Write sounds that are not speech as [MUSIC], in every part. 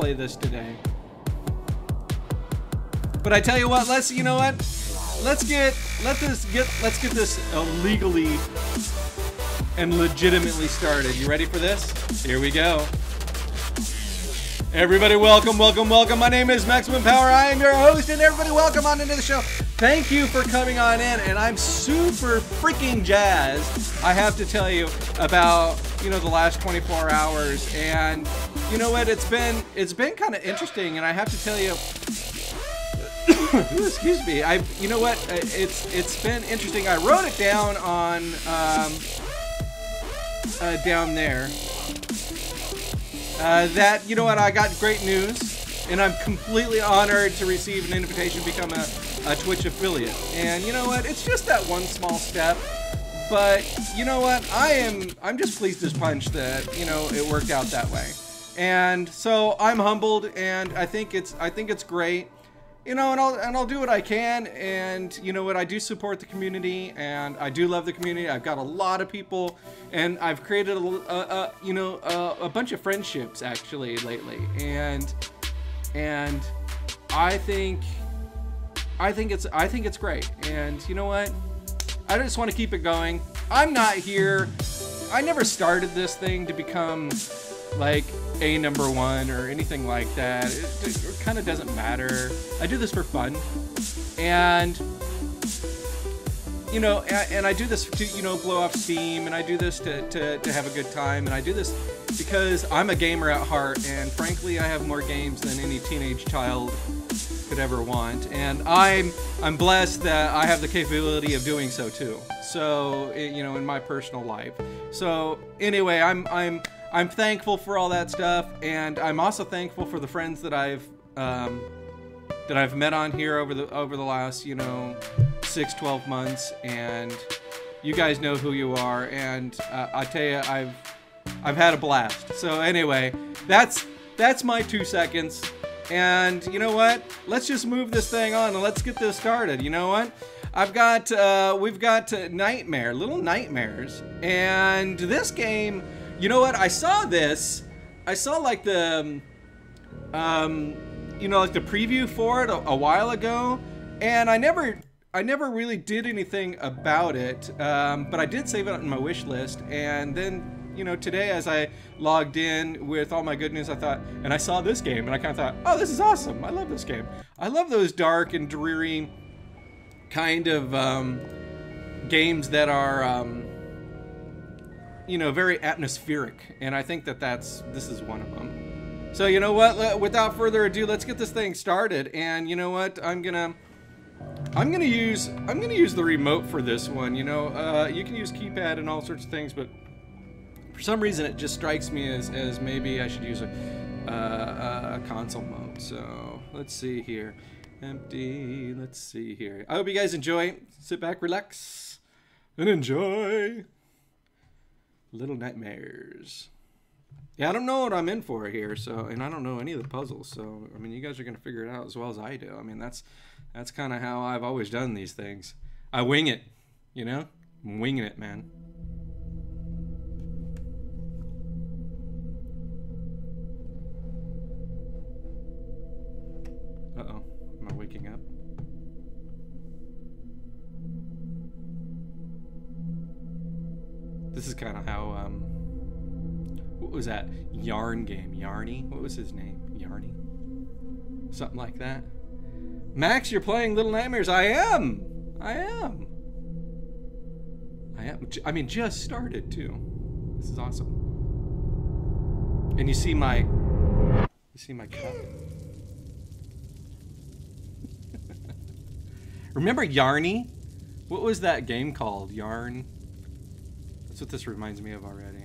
play this today. But I tell you what, let's you know what? Let's get let this get let's get this uh, legally and legitimately started. You ready for this? Here we go. Everybody, welcome, welcome, welcome. My name is Maximum Power. I am your host, and everybody, welcome on into the show. Thank you for coming on in, and I'm super freaking jazzed. I have to tell you about you know the last 24 hours, and you know what? It's been it's been kind of interesting, and I have to tell you. [COUGHS] excuse me. I, you know what? It's it's been interesting. I wrote it down on um, uh, down there. Uh, that, you know what, I got great news, and I'm completely honored to receive an invitation to become a, a Twitch affiliate. And you know what, it's just that one small step, but you know what, I am, I'm just pleased as punch that, you know, it worked out that way. And so I'm humbled, and I think it's, I think it's great. You know, and I'll and I'll do what I can, and you know what, I do support the community, and I do love the community. I've got a lot of people, and I've created a, a, a you know a, a, bunch of friendships actually lately, and and I think I think it's I think it's great, and you know what, I just want to keep it going. I'm not here. I never started this thing to become like a number one or anything like that. It, it kind of doesn't matter. I do this for fun, and you know, and, I do this to you know blow off steam, and I do this to, to to have a good time, and I do this because I'm a gamer at heart, and frankly, I have more games than any teenage child could ever want, and I'm I'm blessed that I have the capability of doing so too. So you know, in my personal life. So anyway, I'm I'm I'm thankful for all that stuff, and I'm also thankful for the friends that I've um, that I've met on here over the over the last you know six, 12 months, and you guys know who you are, and uh, I tell you, I've I've had a blast. So anyway, that's that's my two seconds. And you know what? Let's just move this thing on and let's get this started. You know what? I've got, uh, we've got Nightmare, Little Nightmares. And this game you know what? I saw this. I saw like the, um, um you know, like the preview for it a, a, while ago, and I never, I never really did anything about it. Um, but I did save it on my wish list, and then, you know, today as I logged in with all my good news, I thought, and I saw this game, and I kind of thought, oh, this is awesome. I love this game. I love those dark and dreary kind of um, games that are. Um, you know, very atmospheric, and I think that that's this is one of them. So you know what? Without further ado, let's get this thing started. And you know what? I'm gonna I'm gonna use I'm gonna use the remote for this one. You know, uh, you can use keypad and all sorts of things, but for some reason it just strikes me as as maybe I should use a uh, a console mode. So let's see here. Empty. Let's see here. I hope you guys enjoy. Sit back, relax, and enjoy. Little Nightmares. Yeah, I don't know what I'm in for here, so and I don't know any of the puzzles, so I mean, you guys are gonna figure it out as well as I do. I mean, that's that's kind of how I've always done these things. I wing it, you know, I'm winging it, man. Uh oh, am I waking up? This is kind of how, um, what was that? Yarn game. Yarny? What was his name? Yarny? Something like that. Max, you're playing Little Nightmares. I am. I am. I am. I mean, just started too. This is awesome. And you see my, you see my cup. [LAUGHS] Remember Yarny? What was that game called? Yarn. That's what this reminds me of already.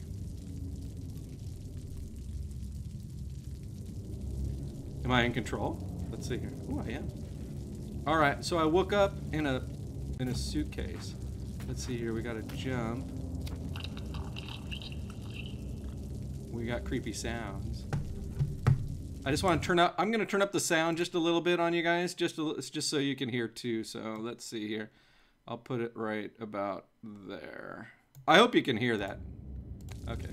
Am I in control? Let's see here. Oh, I am. All right, so I woke up in a in a suitcase. Let's see here. We got to jump. We got creepy sounds. I just want to turn up. I'm going to turn up the sound just a little bit on you guys, just to, just so you can hear too. So let's see here. I'll put it right about there. I hope you can hear that. Okay.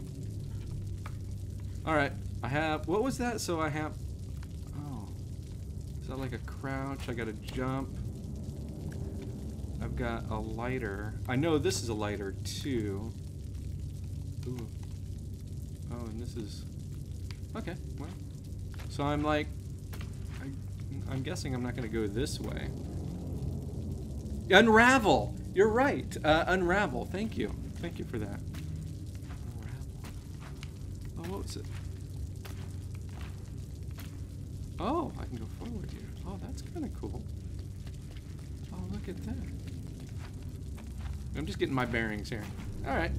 Alright, I have, what was that? So I have, that like a crouch? I gotta jump. I've got a lighter. I know this is a lighter too. Ooh. Oh, and this is... Okay, well. So I'm like... I, I'm guessing I'm not going to go this way. Unravel! You're right. Uh, unravel. Thank you. Thank you for that. Unravel. Oh, what was it? Oh, I can go forward here. Oh, that's kind of cool. Oh, look at that. I'm just getting my bearings here. All right.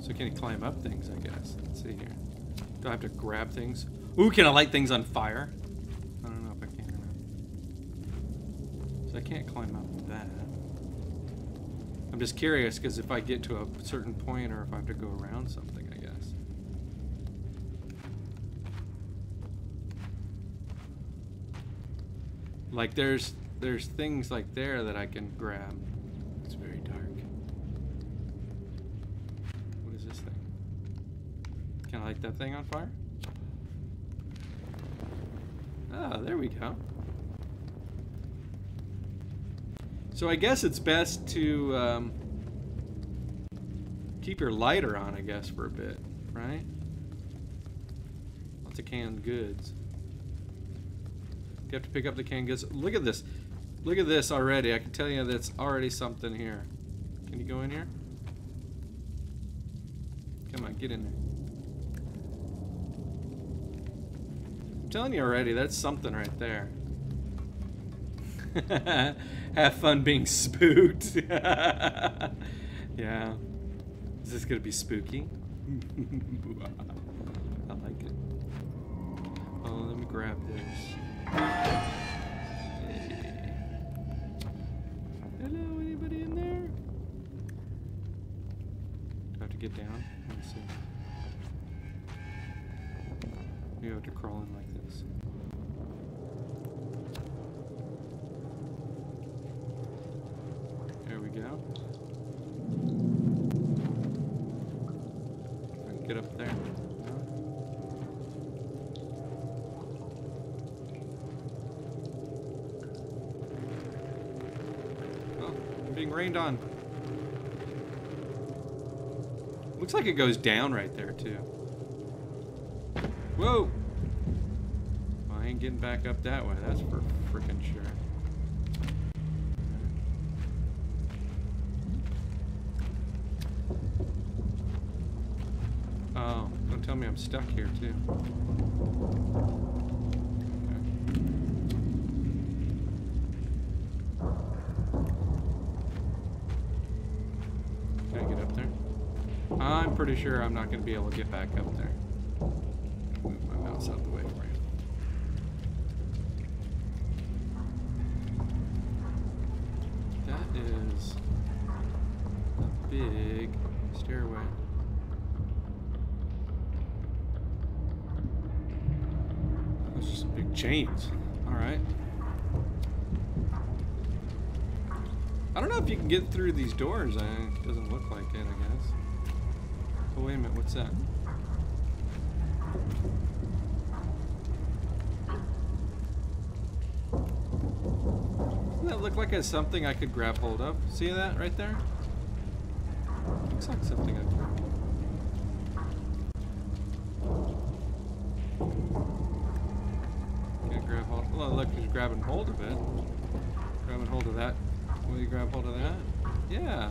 So can he climb up things, I guess? Let's see here. Do I have to grab things? Ooh, can I light things on fire? I don't know if I can or not. So I can't climb up that. I'm just curious, because if I get to a certain point or if I have to go around something, I guess. Like there's there's things like there that I can grab. It's very dark. What is this thing? Can I light that thing on fire? Ah, there we go. So I guess it's best to um, keep your lighter on, I guess, for a bit, right? Lots of canned goods. You have to pick up the canned goods. Look at this. Look at this already. I can tell you that's already something here. Can you go in here? Come on, get in there. I'm telling you already, that's something right there. [LAUGHS] Have fun being spooked. [LAUGHS] yeah. Is this gonna be spooky? [LAUGHS] I like it. Oh, let me grab this. Hey. Hello, anybody in there? Do I have to get down? Let's see. You have to crawl in like this. Get up there. Oh, I'm being rained on. Looks like it goes down right there, too. Whoa! Well, I ain't getting back up that way, that's for freaking sure. I'm stuck here, too. Can I get up there? I'm pretty sure I'm not going to be able to get back up there. Move my mouse out the way for you. That is a big stairway. Those are some big chains. All right. I don't know if you get through these doors. Uh, It doesn't look like it, I guess. Oh, wait a minute. What's that? Doesn't that look like it's something I could grab hold of? See that right there? Looks like something I could grab hold of. Can't grab hold. Well, look, he's grabbing hold of it. Grabbing hold of that. Will you grab hold of that? Yeah.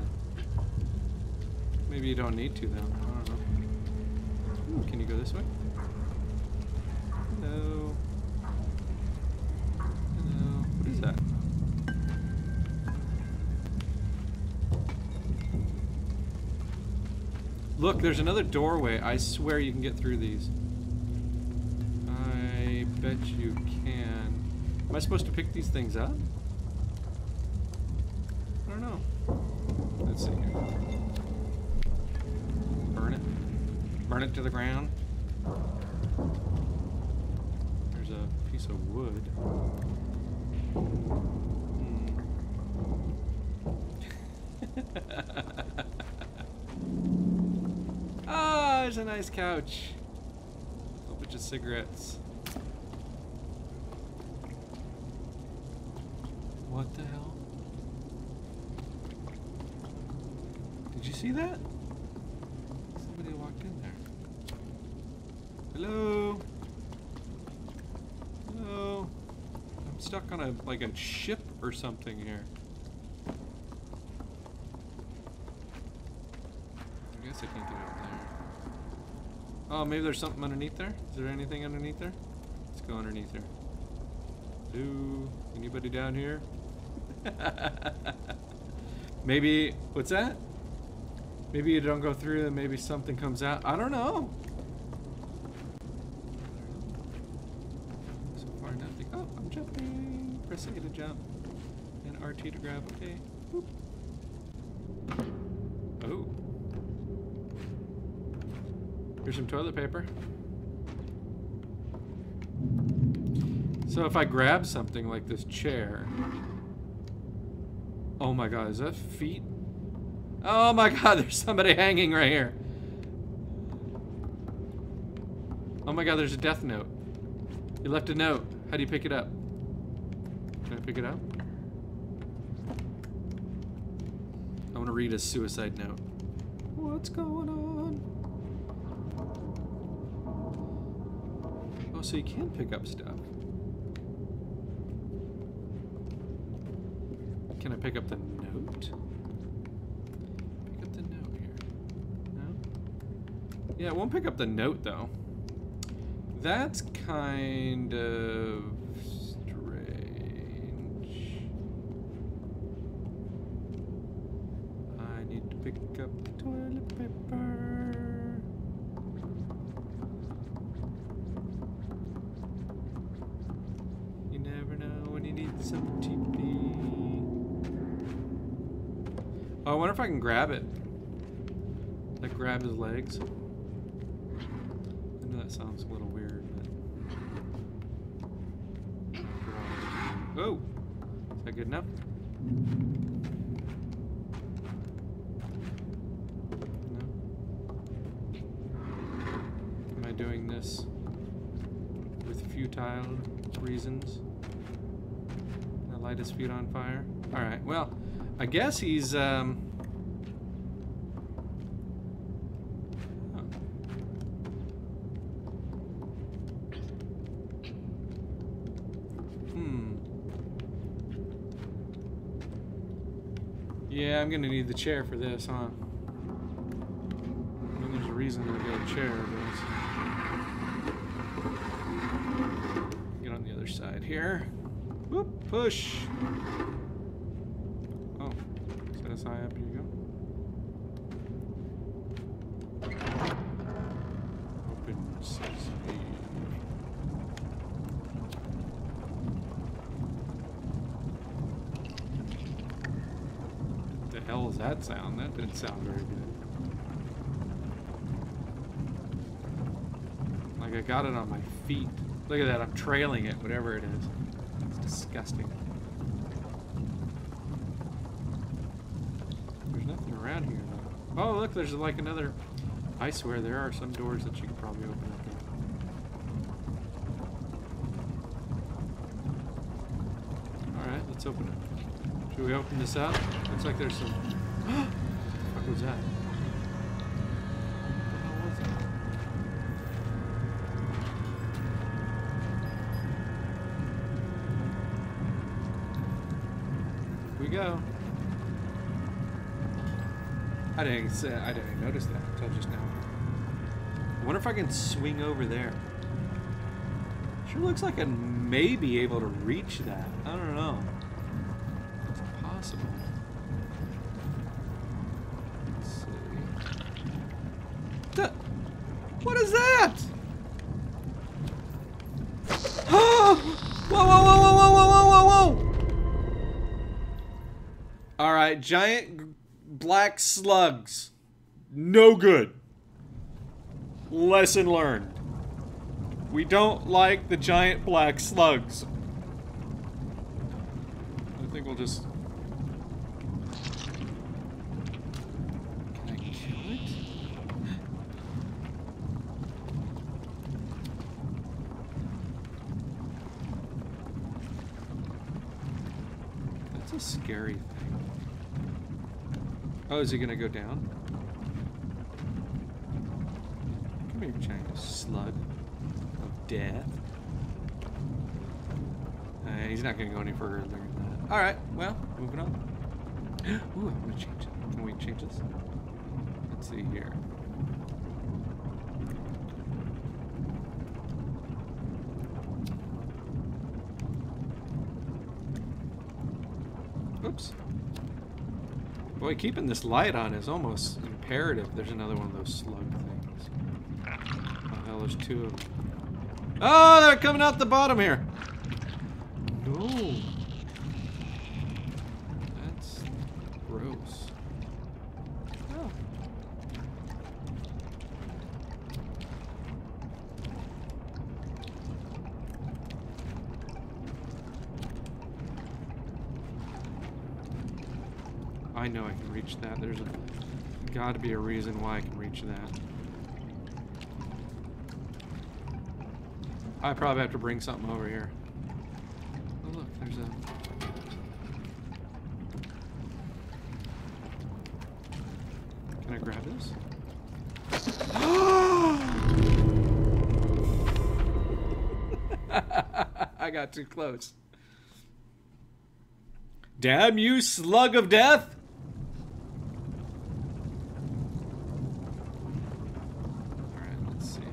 Maybe you don't need to, though. I don't know. Ooh, can you go this way? Hello. Hello. What is that? Look, there's another doorway. I swear you can get through these. I bet you can. Am I supposed to pick these things up? The ground. There's a piece of wood. Hmm. [LAUGHS] there's a nice couch. A bunch of cigarettes. What the hell? Did you see that? Somebody walked in there. Hello? Hello? I'm stuck on a like a ship or something here. I guess I can't get up there. Oh, maybe there's something underneath there? Is there anything underneath there? Let's go underneath there. Hello? Anybody down here? [LAUGHS] maybe, what's that? Maybe you don't go through and maybe something comes out. I don't know. So far nothing. Oh, I'm jumping. Press A to jump. And RT to grab. Okay. Boop. Oh. Here's some toilet paper. So if I grab something like this chair. Oh my god, is that feet? Oh my [LAUGHS] god, there's somebody hanging right here. Oh my god, there's a death note. You left a note. How do you pick it up? Can I pick it up? I want to read a suicide note. What's going on? Oh, so you can pick up stuff. Can I pick up the note? Pick up the note here. No? Yeah, it won't pick up the note though. That's kind of strange. I need to pick up the toilet paper. You never know when you need some TP. Oh, I wonder if I can grab it. Like grab his legs. I know that sounds a little weird, but. Oh! Is that good enough? No. Am I doing this with futile reasons? I light his feet on fire? Alright, well, I guess he's, um. huh. Hmm. Yeah, I'm gonna need the chair for this, huh? I mean, there's a reason to get a chair, but... Get on the other side here. Whoop, push. Oh, as high up you go? Open sesame. That sound? That didn't sound very good. Like I got it on my feet. Look at that, I'm trailing it, whatever it is. It's disgusting. There's nothing around here though. Oh look, there's like another I swear there are some doors that you could probably open up. Alright, let's open it. Should we open this up? Looks like there's some was that? We go. I didn't say, I didn't notice that until just now. I wonder if I can swing over there. Sure looks like I may be able to reach that. giant black slugs. No good. Lesson learned. We don't like the giant black slugs. I think we'll just... Can I it? That's a scary thing. Oh, is he gonna go down? Come here, giant slug of death. Uh, he's not gonna go any further than that. Alright, well, moving on. [GASPS] Ooh, I'm gonna change it. Can we change this? Let's see here. Oops. Boy, keeping this light on is almost imperative. There's another one of those slug things. Oh, hell, there's two of them. Oh, they're coming out the bottom here. No. That's gross. Oh. I know I can reach that. There's got to be a reason why I can reach that. I probably have to bring something over here. Oh look, there's a... Can I grab this? [GASPS] I got too close. Damn you, slug of death! Alright, let's see here.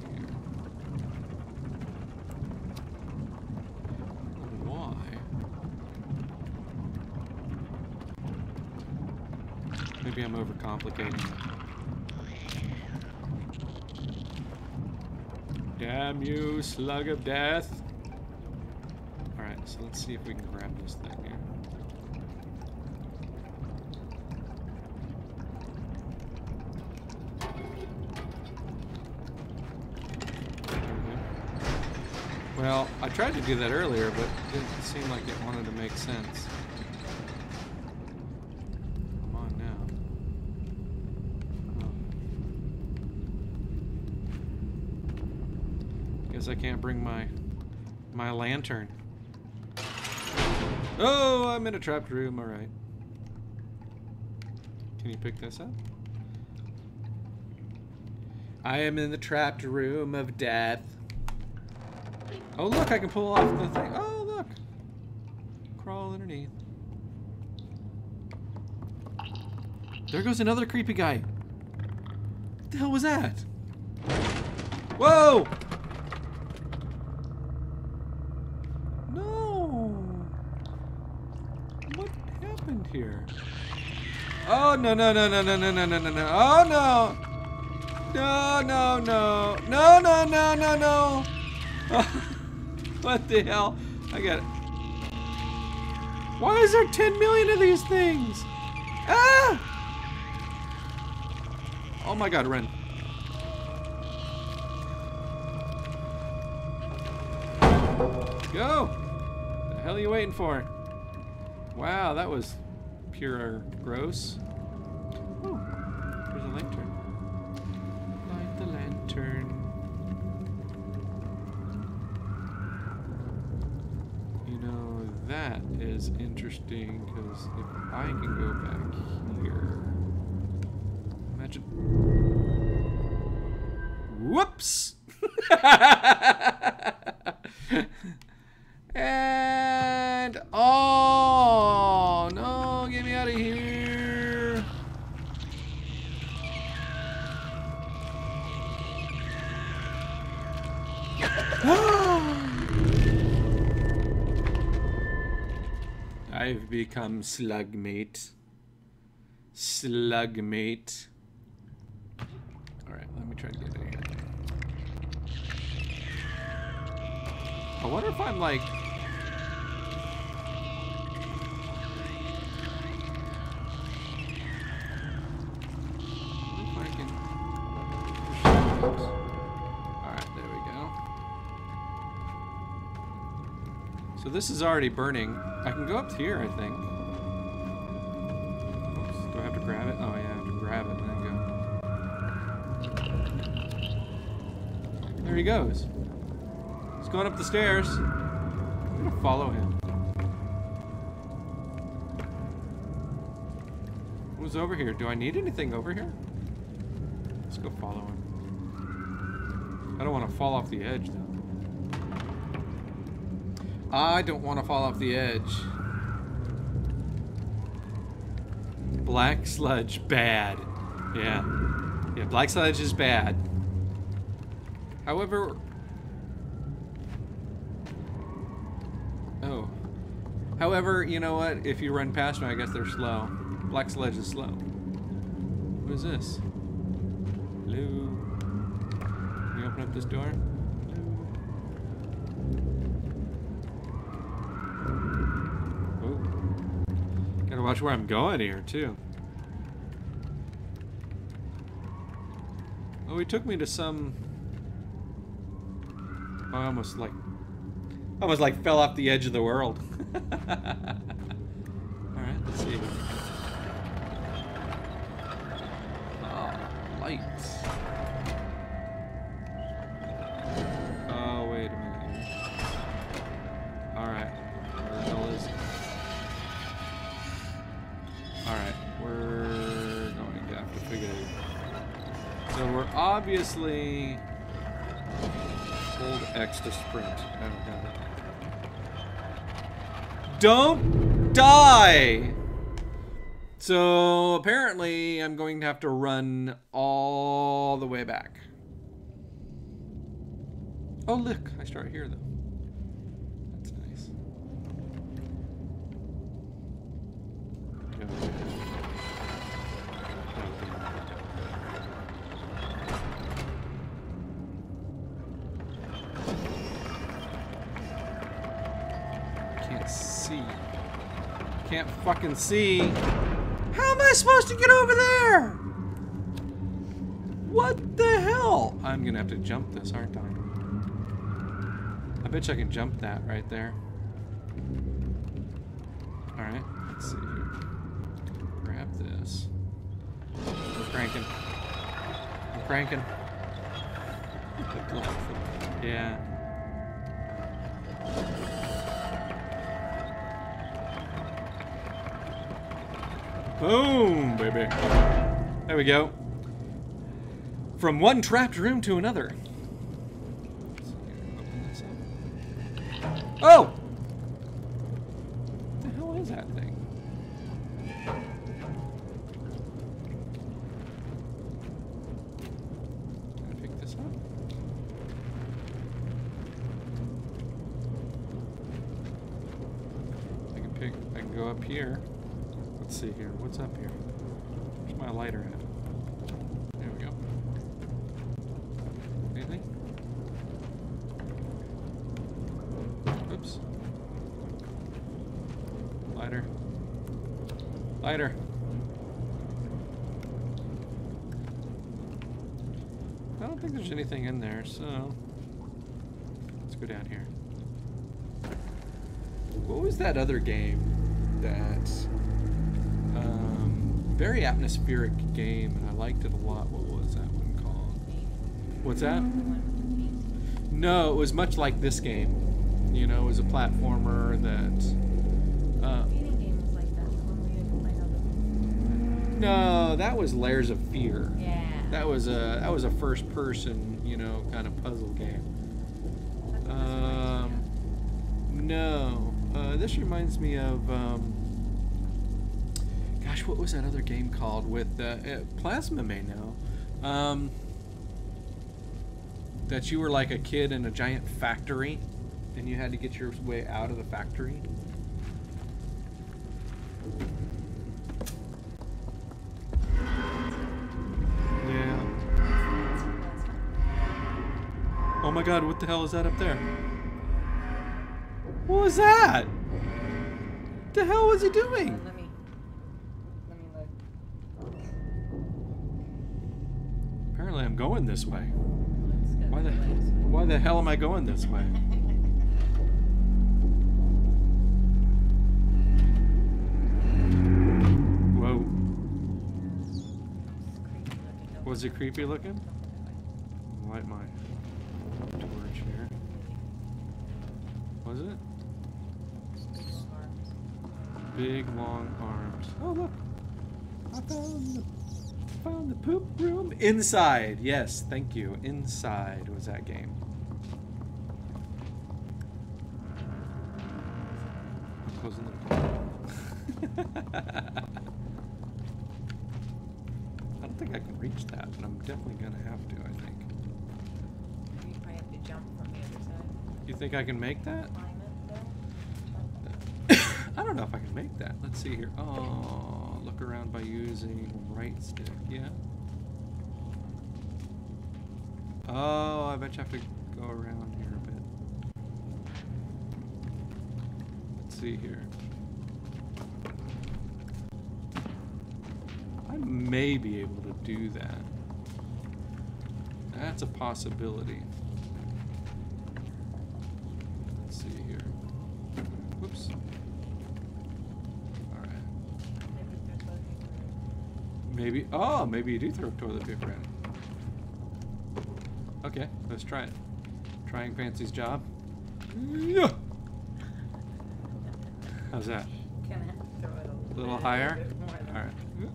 Why? Maybe I'm overcomplicating it. Damn you, slug of death! Alright, so let's see if we can grab this thing here. Well, I tried to do that earlier, but it didn't seem like it wanted to make sense. Come on now. Oh. I can't bring my my lantern. Oh, I'm in a trapped room. All right. Can you pick this up? I am in the trapped room of death. Oh, look, I can pull off the thing. Oh, look. Crawl underneath. There goes another creepy guy. What the hell was that? Whoa! No. What happened here? Oh, no, no, no, no, no, no, no, no, no, no. Oh, no. No, no, no. No, no, no, no, no. what the hell? I got it. Why is there 10 million of these things? Ah! Oh my god, run. Go! The hell are you waiting for? Wow, that was pure gross. Lantern. Light the lantern. You know, that is interesting because if I can go back here. Imagine. Whoops! [LAUGHS] become slugmate. Slugmate. Alright, let me try to get of here. I wonder if I'm like. Alright, there we go. So this is already burning. I can go up here, I think. Oops, do I have to grab it? Oh yeah, I have to grab it and then go. There he goes. He's going up the stairs. I'm gonna follow him. was over here? Do I need anything over here? Let's go follow him. I don't want to fall off the edge, though. I don't want to fall off the edge. Black sludge, bad. Yeah. Yeah, black sludge is bad. However... Oh. However, you know what? If you run past me, I guess they're slow. Black sludge is slow. What is this? Hello? Can we open up this door? Oh. Gotta watch where I'm going here, too. Oh, he took me to some... I almost like... Almost like fell off the edge of the world. [LAUGHS] Don't die! So apparently I'm going to have to run all the way back. Oh look, I start here though. Fucking see. How am I supposed to get over there? What the hell? I'm gonna have to jump this, aren't I? I bet you I can jump that right there. Alright, let's see here. Grab this. I'm cranking. I'm cranking. Yeah. Boom, baby. There we go. From one trapped room to another. Oh! What's up here? Where's my lighter at? There we go. Anything? Oops. Lighter. Lighter. I don't think there's anything in there, so let's go down here. What was that other game that very atmospheric game, and I liked it a lot. What was that one called? What's that? No, it was much like this game. You know, it was a platformer that. Uh, Feeding games like that, the one where you can find out no, that was Layers of Fear. Yeah. That was a that was a first person, you know, kind of puzzle game. That's what this Um, no, uh, this reminds me of. Um, gosh, what was that other game called with uh, Plasma may know? Um, that you were like a kid in a giant factory, and you had to get your way out of the factory. Yeah. Oh my god, what the hell is that up there? What was that? The hell was he doing? I'm going this way. Why the this way. why the hell am I going this way? Whoa. Was it creepy looking? Light my torch here. Was it? Big long arms. Oh look. I Found the poop room inside. Yes, thank you. Inside was that game. I'm closing the door. [LAUGHS] I don't think I can reach that, but I'm definitely gonna have to. I think. You probably have to jump from the other side. You think I can make that? Climb it though. Jump. I don't know if I can make that. Let's see here. Oh, look around by using right stick. Yeah. Oh, I bet you have to go around here a bit. Let's see here. I may be able to do that. That's a possibility. Maybe. Oh, maybe you do throw toilet paper in. Okay, let's try it. Trying Fancy's job. Yeah. How's that? Can I throw it a A little little higher? than- Alright.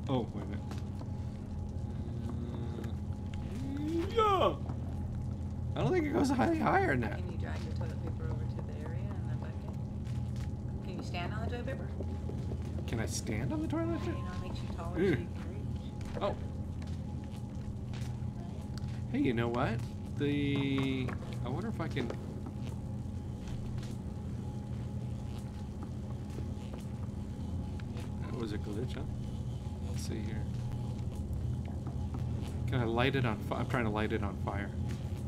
Oh, wait a minute. Uh, yeah. I don't think it goes any higher than that. Can you drag the toilet paper over to the area in the bucket? Can you stand on the toilet paper? Can I stand on the toilet? You know, it makes you taller so you can reach. Oh. Right? Hey, you know what? The. I wonder if I can. That was a glitch, huh? Let's see here. Can I light it on fire? I'm trying to light it on fire.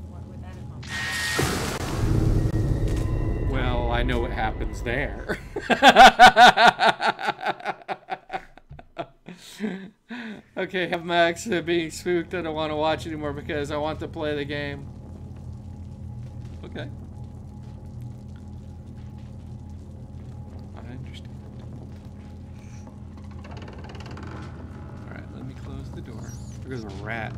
What would that accomplish? Well, I know what happens there. [LAUGHS] okay, have Max uh, being spooked. I don't want to watch anymore because I want to play the game. Okay. I understand. Alright, let me close the door. There's a rat.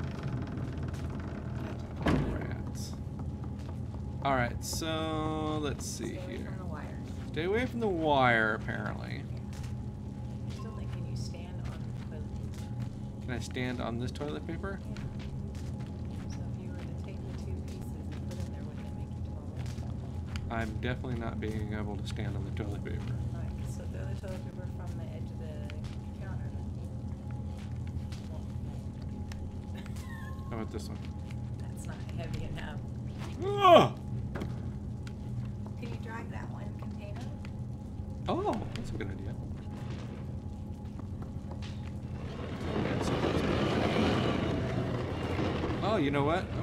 Rats. Alright, so let's see here. from the wire. Stay away from the wire, apparently. Stand on this toilet paper? So if you were to take the two pieces and put them there, wouldn't make you taller? I'm definitely not being able to stand on the toilet paper. Alright, so throw the toilet paper from the edge of the counter. How about this one?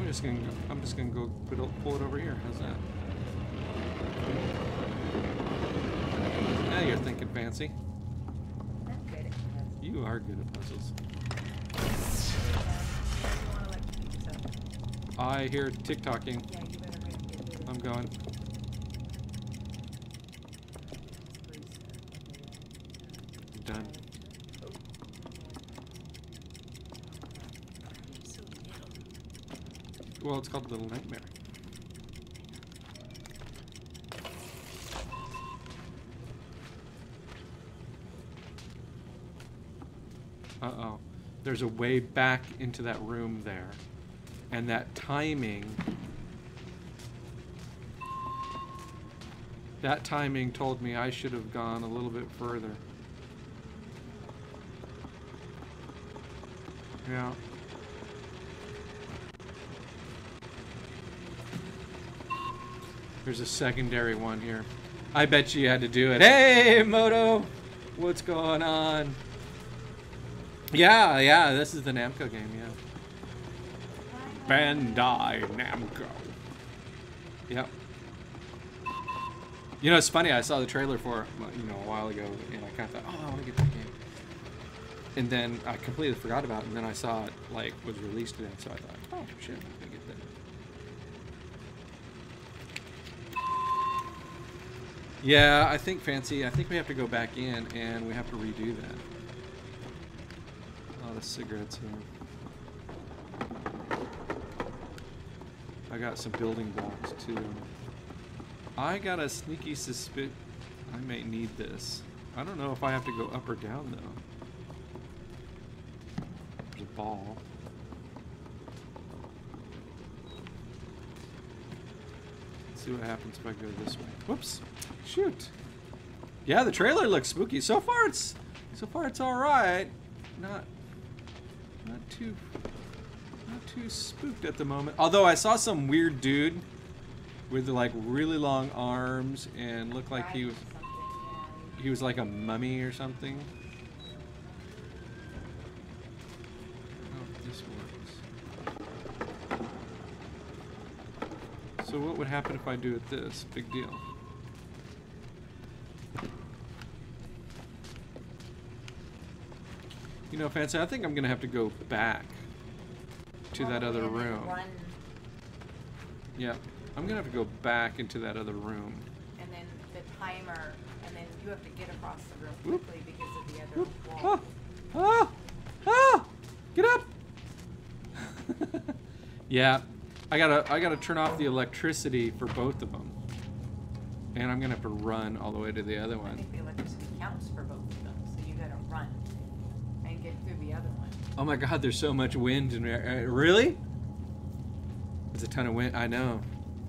Just gonna go, I'm just gonna go pull it over here. How's that? Now you're thinking fancy. You are good at puzzles. I hear tick-tocking. I'm you better hurry and get to it. I'm going. Done. Well, it's called Little Nightmare. Uh-oh. There's a way back into that room there. And that timing... That timing told me I should have gone a little bit further. Yeah. There's a secondary one here. I bet you had to do it. Hey, Moto! What's going on? Yeah, yeah, this is the Namco game, yeah. Bandai Namco. Yep. You know, it's funny. I saw the trailer for it, you know, a while ago, and I kind of thought, oh, I want to get that game. And then I completely forgot about it, and then I saw it, like, was released today, so I thought, oh, shit, I'm going to get that. Yeah, I think, Fancy, I think we have to go back in, and we have to redo that. Lot of cigarettes here. I got some building blocks, too. I got a sneaky suspicion I may need this. I don't know if I have to go up or down though. There's a ball. Let's see what happens if I go this way. Whoops. Shoot. Yeah, the trailer looks spooky. So far it's so far it's alright. Not not too not too spooked at the moment. Although I saw some weird dude with like really long arms and looked like he was he was like a mummy or something. I don't know if this works. So what would happen if I do it this? Big deal. You know, Fancy, I think I'm gonna have to go back to that other Probably, and then room. Yeah, I'm gonna have to go back into that other room. and then the timer, and then you have to get across the room quickly because of the other Whoop. wall. Ah! Ah! Ah! Get up! [LAUGHS] yeah, I gotta I gotta turn off the electricity for both of them, and I'm gonna have to run all the way to the other one. Oh my God! There's so much wind in there. Uh, really? There's a ton of wind. I know.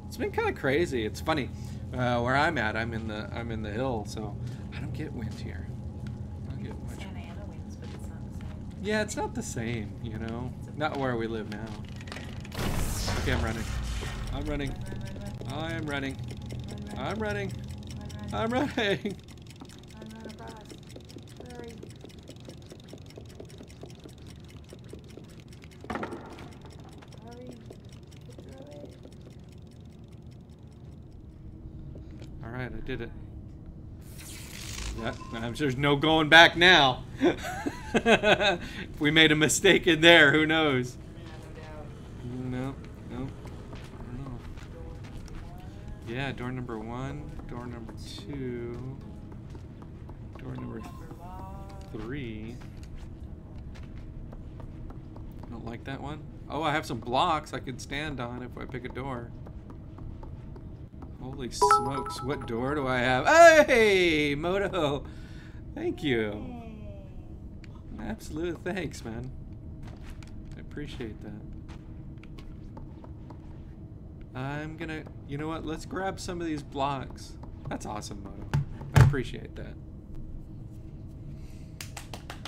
It's been kind of crazy. It's funny. Uh, where I'm at, I'm in the I'm in the hill, so I don't get wind here. I don't get much. Santa Ana wins, but it's not the same. Yeah, it's not the same, you know. Not where we live now. Okay, I'm running. I'm running. Run, run, run, I am running. run, run, I'm running. run, run, I'm running. run, run across. Hurry. Hurry. Get through it. All right, I did it. Yeah, there's no going back now. [LAUGHS] we made a mistake in there, who knows? No. No. Yeah, door number one, door number two, door Number three. Don't like that one. Oh, I have some blocks I could stand on if I pick a door. Holy smokes, what door do I have? Hey, Moto! Thank you. Absolute thanks, man. I appreciate that. I'm gonna, you know what? Let's grab some of these blocks. That's awesome, Moto. I appreciate that.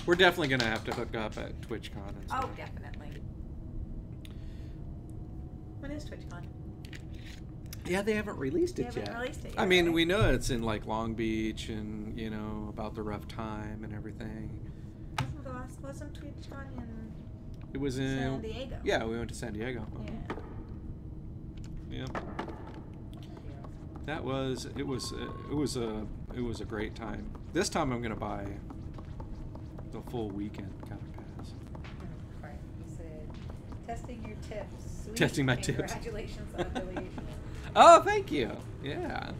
We're definitely gonna have to hook up at TwitchCon and Oh, definitely. When is TwitchCon? Yeah, they haven't released They it haven't yet. released it I yet, mean, right? we know it's in like Long Beach and you know about the rough time and everything. Wasn't the last wasn't TwitchCon in It was in San Diego? Yeah, we went to San Diego. Yeah. Yeah. That was it was uh, it was a it was a great time. This time I'm gonna buy the full weekend kind of pass. Right. You said testing your tips. Sweet. Testing my [LAUGHS] tips. Congratulations on affiliation. [LAUGHS] Oh, thank you. Yeah,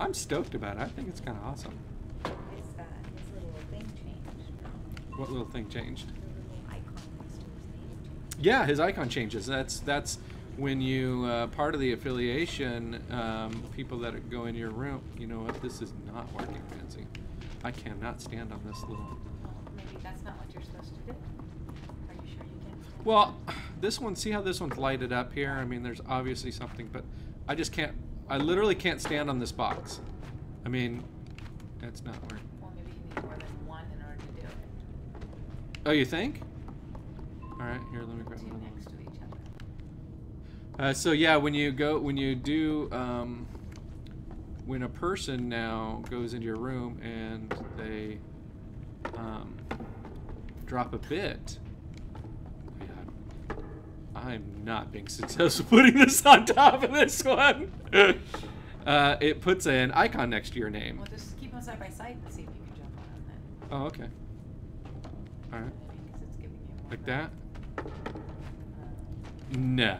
I'm stoked about it. I think it's kind of awesome. His, uh, his little thing changed. What little thing changed? The little icon next to his name changed. Yeah, his icon changes. That's that's when you uh, part of the affiliation. Um, people that go in your room. You know what? This is not working, fancy. I cannot stand on this little. Maybe that's not what you're supposed to do. Are you sure you can? Well, this one. See how this one's lighted up here? I mean, there's obviously something, but I just can't. I literally can't stand on this box. I mean, that's not working. Well, maybe you need more than one in order to do it. Oh, you think? All right, here. Let me grab Two one. next to each other. Uh, so yeah, when you go, when you do, um, when a person now goes into your room and they um, drop a bit, I'm not being successful [LAUGHS] putting this on top of this one. [LAUGHS] uh, it puts an icon next to your name. Well, just keep them side by side and see if you can jump on them then. Oh, okay. All right, Maybe 'cause it's giving you like that. Uh, Nah.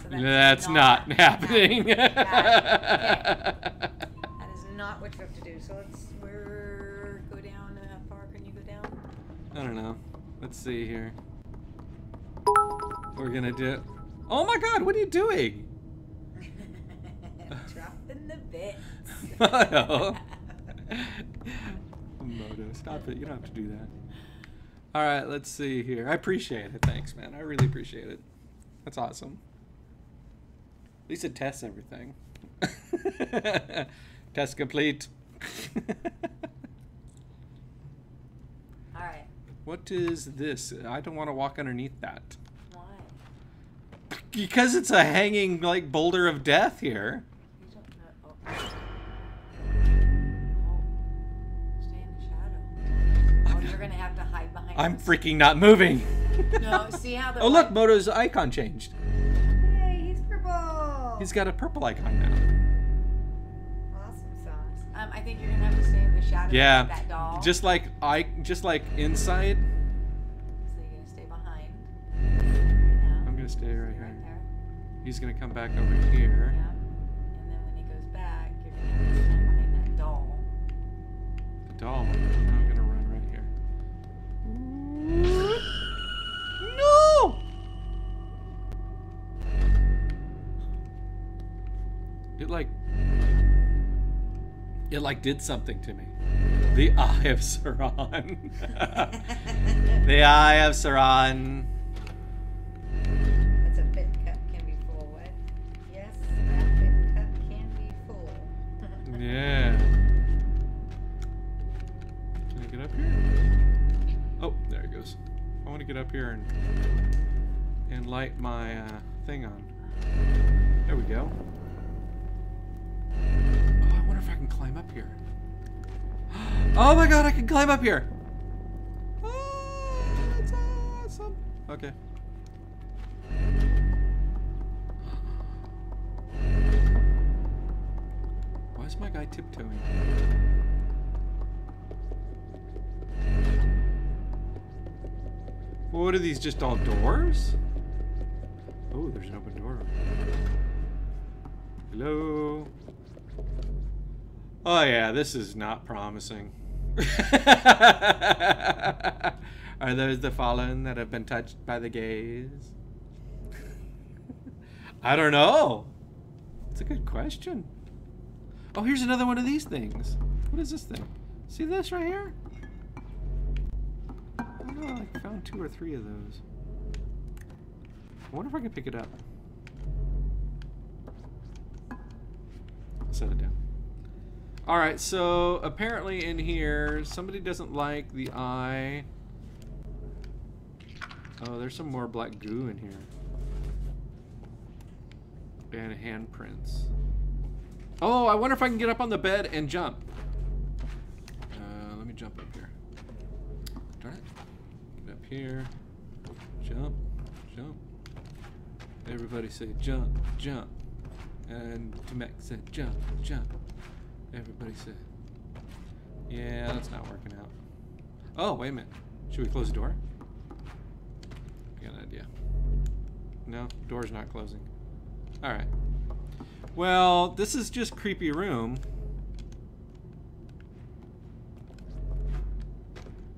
so That's, not, [LAUGHS] happening. That, okay. That is not what you have to do. So let's we're go down. Uh, how far can you go down? I don't know. Let's see here. We're gonna do. Oh my God! What are you doing? [LAUGHS] Dropping the bits. [LAUGHS] Moto. [LAUGHS] Moto, stop it! You don't have to do that. All right, let's see here. I appreciate it. Thanks, man. I really appreciate it. That's awesome. At least it tests everything. Test complete. All right. what is this? I don't want to walk underneath that. Why? Because it's a hanging like boulder of death here. You don't know. Oh. Oh. Stay in the shadow. Oh, you're gonna have to hide behind. I'm freaking not moving. No, see how the. [LAUGHS] oh look, light- Moto's icon changed. Hey, he's purple. He's got a purple icon now. awesome sauce. Um, I think you're gonna have to stay in the shadow. Yeah, Of that doll. just like I, just like inside. So you're gonna stay behind. Right now. I'm gonna stay right here. there. He's gonna come back over here. Yeah. And then when he goes back, you're gonna have to behind that doll. The doll. I'm gonna run right here. No! It like it like did something to me. The Eye of Sauron. [LAUGHS] the Eye of Sauron. Yeah. Can I get up here? Oh, there it goes. I want to get up here and and light my uh, thing on. There we go. Oh, I wonder if I can climb up here. [GASPS] Oh my god, I can climb up here! Oh, that's awesome. Okay. Why is my guy tiptoeing? What are these, just all doors? Oh, there's an open door. Hello? Oh yeah, this is not promising. [LAUGHS] Are those the fallen that have been touched by the gaze? [LAUGHS] I don't know. It's a good question. Oh, here's another one of these things. What is this thing? See this right here? I I found two or three of those. I wonder if I can pick it up. Set it down. Alright, so apparently in here, somebody doesn't like the eye. Oh, there's some more black goo in here. And handprints. Oh, I wonder if I can get up on the bed and jump. Uh, let me jump up here. Darn it. Get up here. Jump. Jump. Everybody say jump, jump. And Tumek said jump, jump. Everybody said. Yeah, that's not working out. Oh, wait a minute. Should we close the door? I got an idea. No, door's not closing. Alright. Well, this is just creepy room.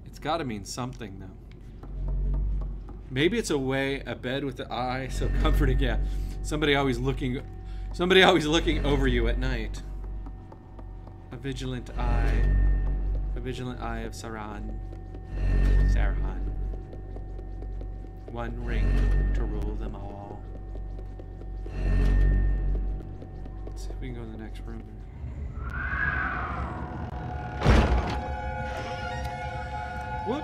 It's gotta mean something though. Maybe it's a way, a bed with the eye, so [LAUGHS] comforting, yeah. Somebody always looking, somebody always looking over you at night. A vigilant eye, a vigilant eye of Saran. Sarhan. One ring to rule them all. Let's see if we can go in the next room. Whoop.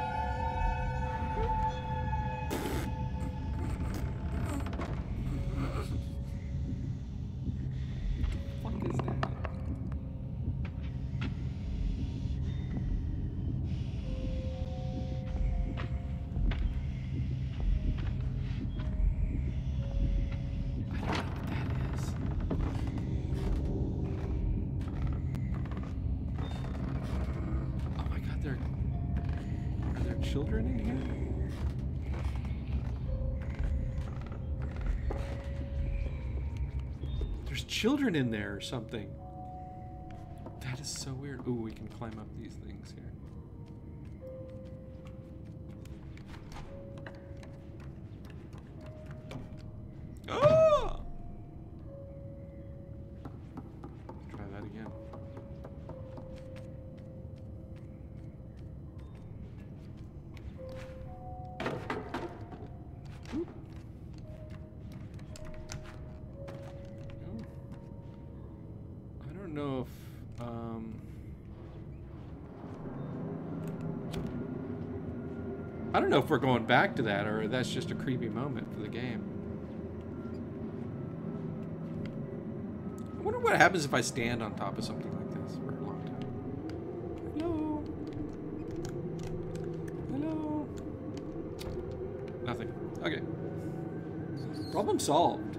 Children in there or something. That is so weird. Ooh, we can climb up these things here. I don't know if we're going back to that or that's just a creepy moment for the game. I wonder what happens if I stand on top of something like this for a long time. Hello. Hello. Nothing. Okay. Problem solved.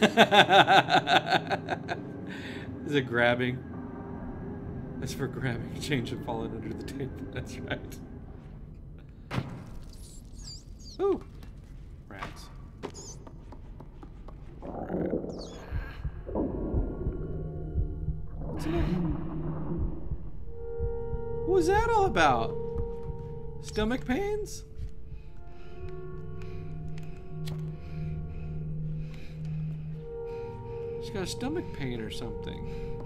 [LAUGHS] Is it grabbing? That's for grabbing. [LAUGHS] Change and falling under the table. That's right. Ooh. Rats. Rats. What's in it? What was that all about? Stomach pains? She's got a stomach pain or something.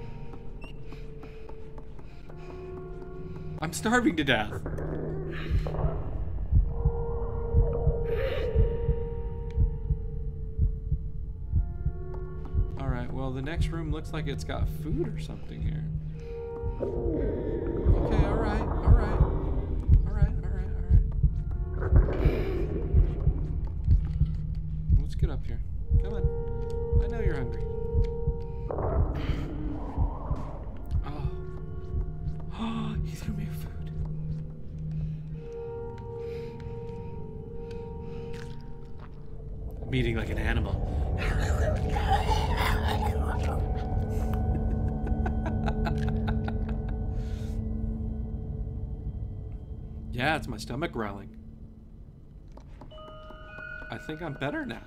I'm starving to death. Well, the next room looks like it's got food or something here. Okay, alright, alright. It's my stomach growling. I think I'm better now.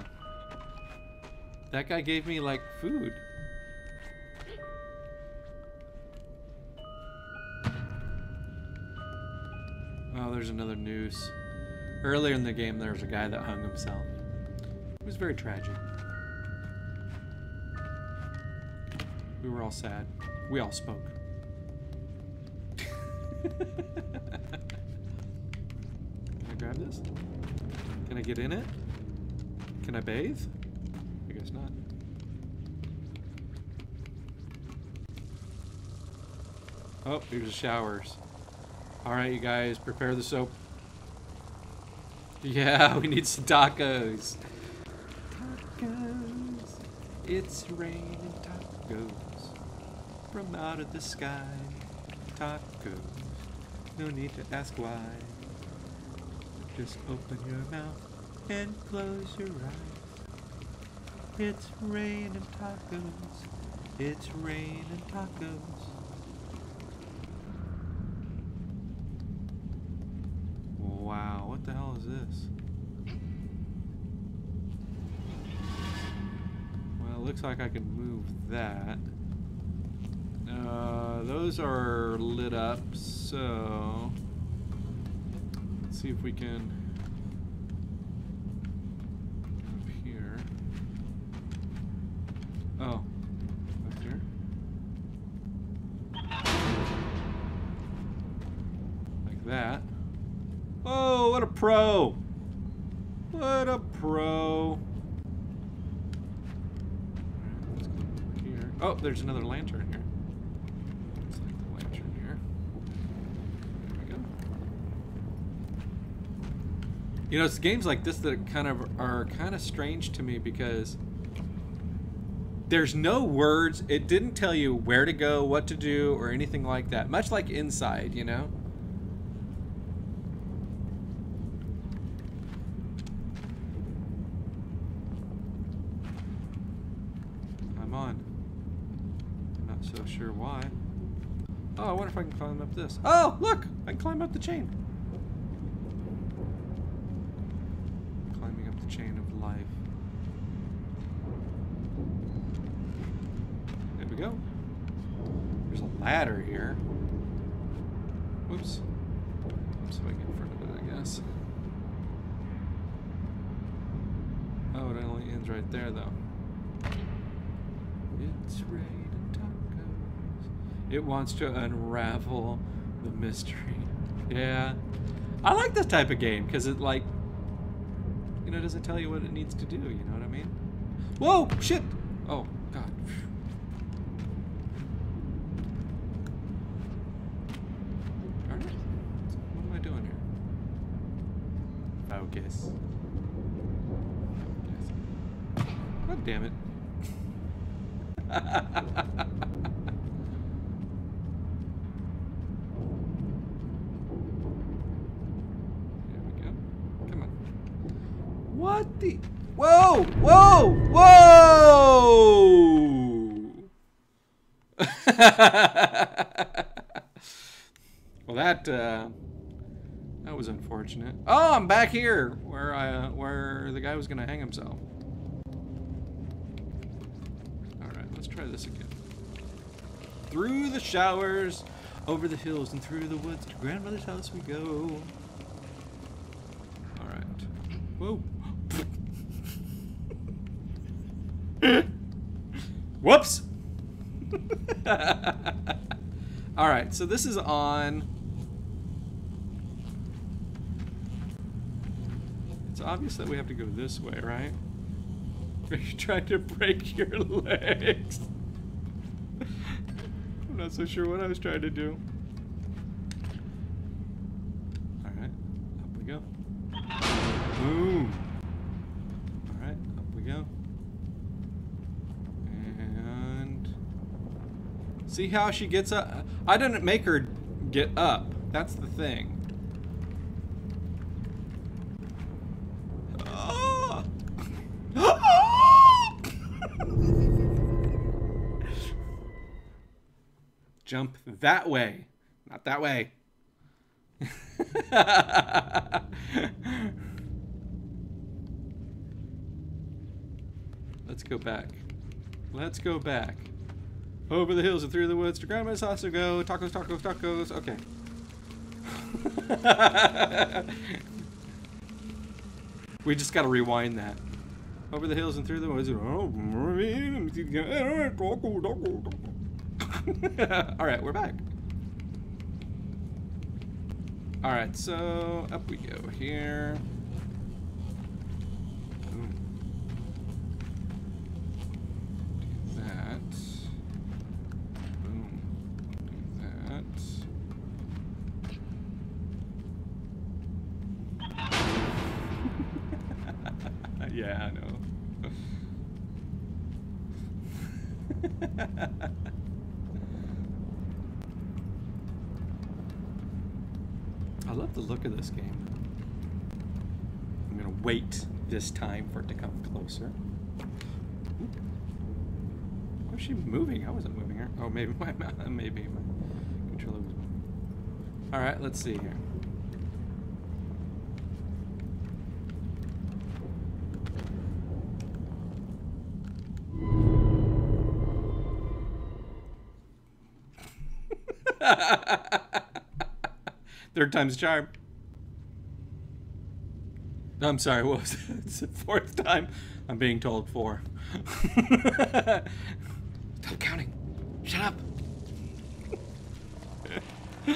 That guy gave me like food. Oh, there's another noose. Earlier in the game, there was a guy that hung himself. It was very tragic. We were all sad. We all spoke. [LAUGHS] Can I this? Can I get in it? Can I bathe? I guess not. Oh, here's the showers. Alright, you guys, prepare the soap. Yeah, [LAUGHS] we need some tacos. Tacos. It's raining tacos from out of the sky. Tacos. No need to ask why. Just open your mouth and close your eyes. It's raining tacos. It's raining tacos. Wow, what the hell is this? Well, it looks like I can move that. Uh, those are lit up, so let's see if we can up here. Oh, up here. Like that. Oh, what a pro! What a pro! Let's go over here. Oh, there's another lantern here. Let's light the lantern here. There we go. You know, it's games like this that kind of are kind of strange to me because there's no words. It didn't tell you where to go, what to do, or anything like that. Much like Inside, you know? I'm on. I'm not so sure why. Oh, I wonder if I can climb up this. Oh, look! I can climb up the chain. Climbing up the chain of life. There we go. There's a ladder here. Whoops. So I get in front of it, I guess. Oh, it only ends right there, though. It's raining tacos. It wants to unravel the mystery. [LAUGHS] Yeah. I like this type of game because it, like, you know, doesn't tell you what it needs to do. You know what I mean? Whoa! Shit! Oh, God. Focus. God damn it. There we go. Come on. What the? Whoa! Whoa! Whoa! [LAUGHS] well, that uh, that was unfortunate. Oh, I'm back here where I uh, where the guy was gonna hang himself. All right, let's try this again. Through the showers, over the hills, and through the woods to grandmother's house we go. All right. Whoa. [LAUGHS] Whoops. [LAUGHS] All right, so this is on. It's obvious that we have to go this way, right? [LAUGHS] Are you trying to break your [LAUGHS] legs? I'm not so sure what I was trying to do. All right, up we go. Boom. All right, up we go. And see how she gets up. I didn't make her get up. That's the thing. [LAUGHS] Jump that way, not that way. [LAUGHS] Let's go back. Let's go back. Over the hills and through the woods to Grandma's house to go. Tacos, tacos, tacos. Okay. [LAUGHS] we just gotta rewind that. Over the hills and through the woods. [LAUGHS] Alright, we're back. Alright, so up we go here. Boom. Do that. Boom. Do that. yeah, I know. I love the look of this game. I'm gonna wait this time for it to come closer. Why was she moving? I wasn't moving her. Oh, maybe [LAUGHS] my maybe my controller was. All right, let's see here. [LAUGHS] Third time's charm. I'm sorry, what was it? [LAUGHS] It's the fourth time I'm being told four. [LAUGHS] Stop counting. Shut up. [LAUGHS]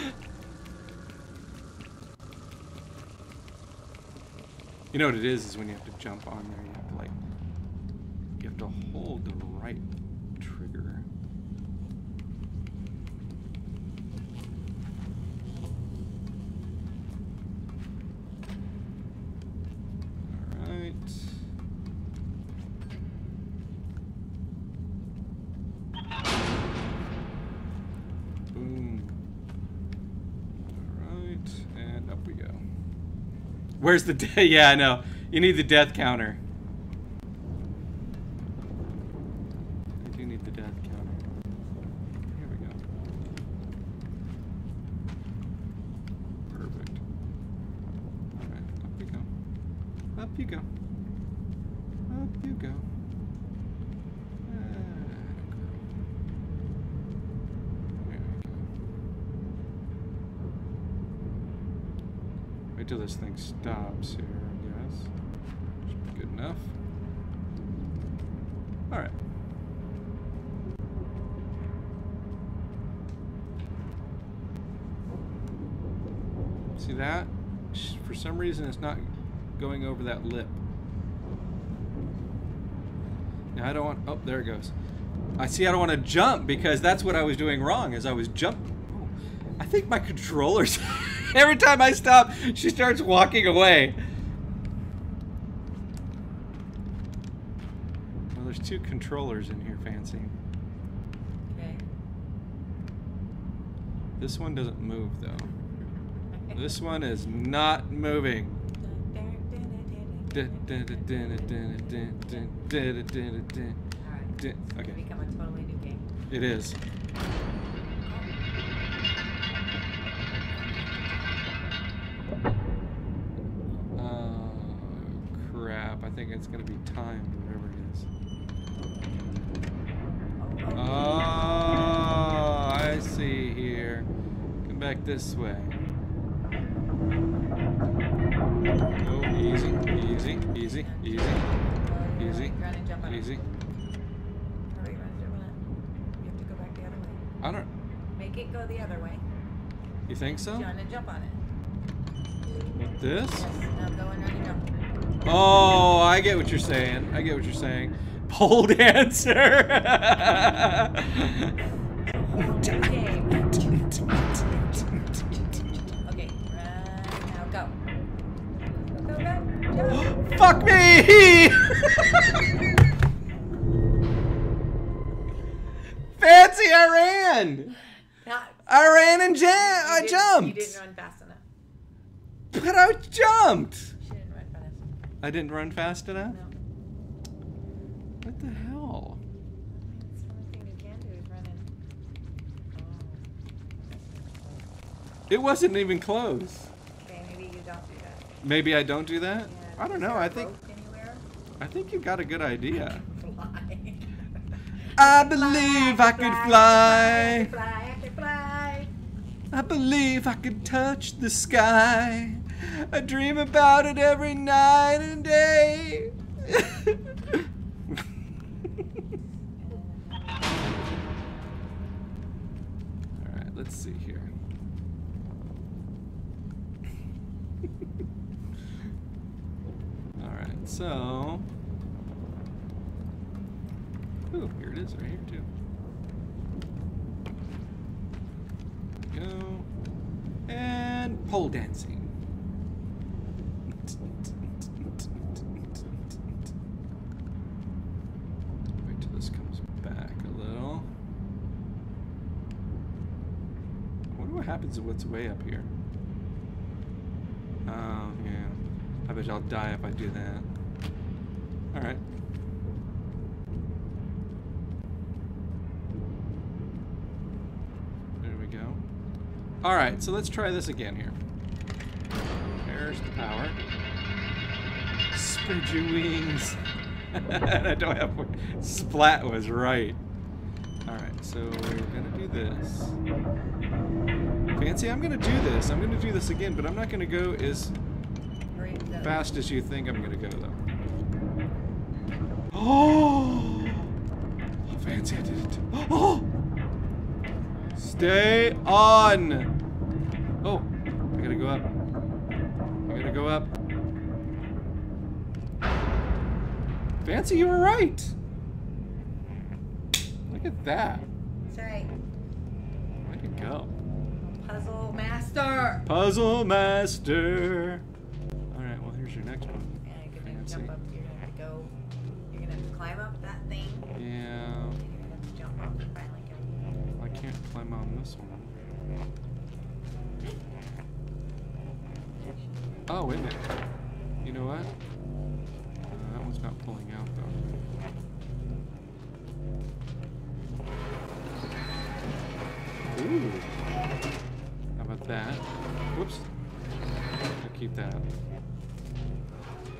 you know what it is, is when you have to jump on there, you have to like, you have to hold the right trigger. Alright. Boom. Alright, and up we go. Where's the [LAUGHS] yeah, I know. You need the death counter. there it goes. I see I don't want to jump because that's what I was doing wrong as I was jump. Oh, I think my controller's... Every time I stop, she starts walking away. Well, there's two controllers in here, Fancy. Okay. This one doesn't move, though. this one is not moving. Alright. Okay. Become a totally new game. It is. Oh, crap. I think it's going to be timed, whatever it is. Oh, I see here. Come back this way. Oh, easy, easy, easy, easy, easy, Run and jump on easy. it. Hurry, run and jump on it. You have to go back the other way. I don't. Go the other way. You think so? Run and jump on it. With this? Yes. Now go and run jump. Oh, I get what you're saying. I get what you're saying. [LAUGHS] Pole dancer. Whole new game. Okay. Now go. Go, go, jump. [GASPS] Fuck me! [LAUGHS] Fancy, I ran. Not, I ran and jam- I didn't- jumped. You didn't run fast enough. But I jumped. She didn't run fast enough. I didn't run fast enough. No. What the hell? That's the only thing you can do is run and. It wasn't even close. Okay, maybe you don't do that. Maybe I don't do that. Yeah, I don't know. there a I think anywhere? I think you got a good idea. [LAUGHS] Fly. I believe I could fly. I could fly. I could fly. I believe I could touch the sky. I dream about it every night and day. [LAUGHS] what's way up here. Oh, yeah. I bet I'll die if I do that. Alright. There we go. Alright, so let's try this again here. There's the power. Spread your wings. [LAUGHS] I don't have Splat was right. Alright, so we're gonna do this. Fancy, I'm gonna do this. I'm gonna do this again, but I'm not gonna go as fast as you think I'm gonna go though. Oh! [GASPS] oh fancy, I did it. Oh! [GASPS] Stay on! Oh, I gotta go up. I gotta go up. Fancy, you were right! Look at that. That's right. Way to go. Puzzle master. Puzzle Master! Alright, well, here's your next one. Yeah, you're gonna Fancy. jump up. You're gonna have to go. You're gonna have to climb up that thing. Yeah. And you're gonna have to jump up and finally go. I can't climb on this one. Oh, wait a minute. You know what? Uh, that one's not pulling out, though. That? Whoops. I'll keep that.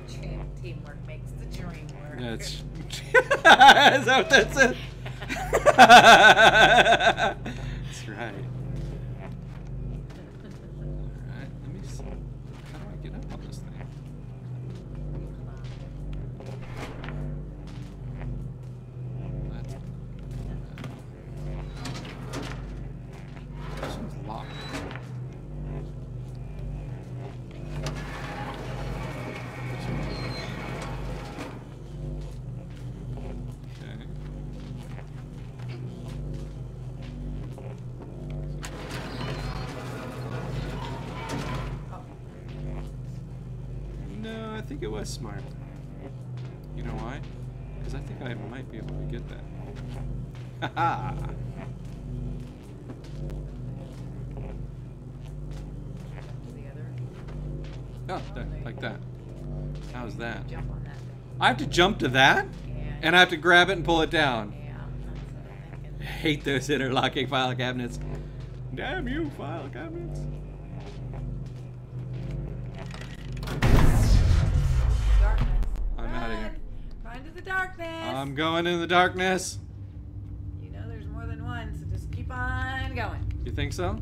Team- Teamwork makes the dream work. That's. [LAUGHS] [LAUGHS] Is that what that says? [LAUGHS] I have to jump to that? Yeah. And I have to grab it and pull it down. Yeah, that's what I'm thinking. I hate those interlocking file cabinets. Damn you, file cabinets. Darkness. I'm out of here. Run! Run to the darkness. I'm going in the darkness. you know there's more than one, so just keep on going. You think so?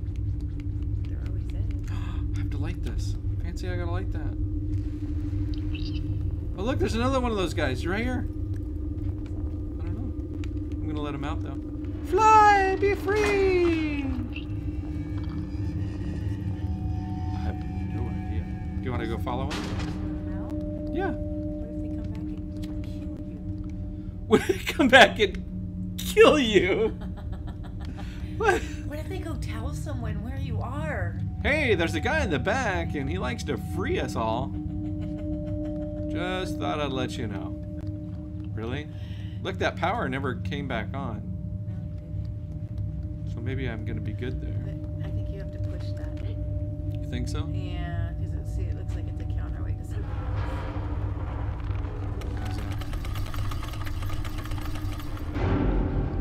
There always is. [GASPS] I have to light this. Fancy I gotta light that. Oh look, there's another one of those guys. You're right here. I don't know. I'm gonna let him out though. Fly, be free. I have no idea. Do you want to go follow him? Well, Yeah. what if they come back and kill you? Would he come back and kill you? [LAUGHS] What? What if they go tell someone where you are? Hey, there's a guy in the back, and he likes to free us all. Just thought I'd let you know. Really? Look, that power never came back on. So maybe I'm gonna be good there. I think you have to push that. You think so? Yeah, because it, see, it looks like it's a counterweight to something How's?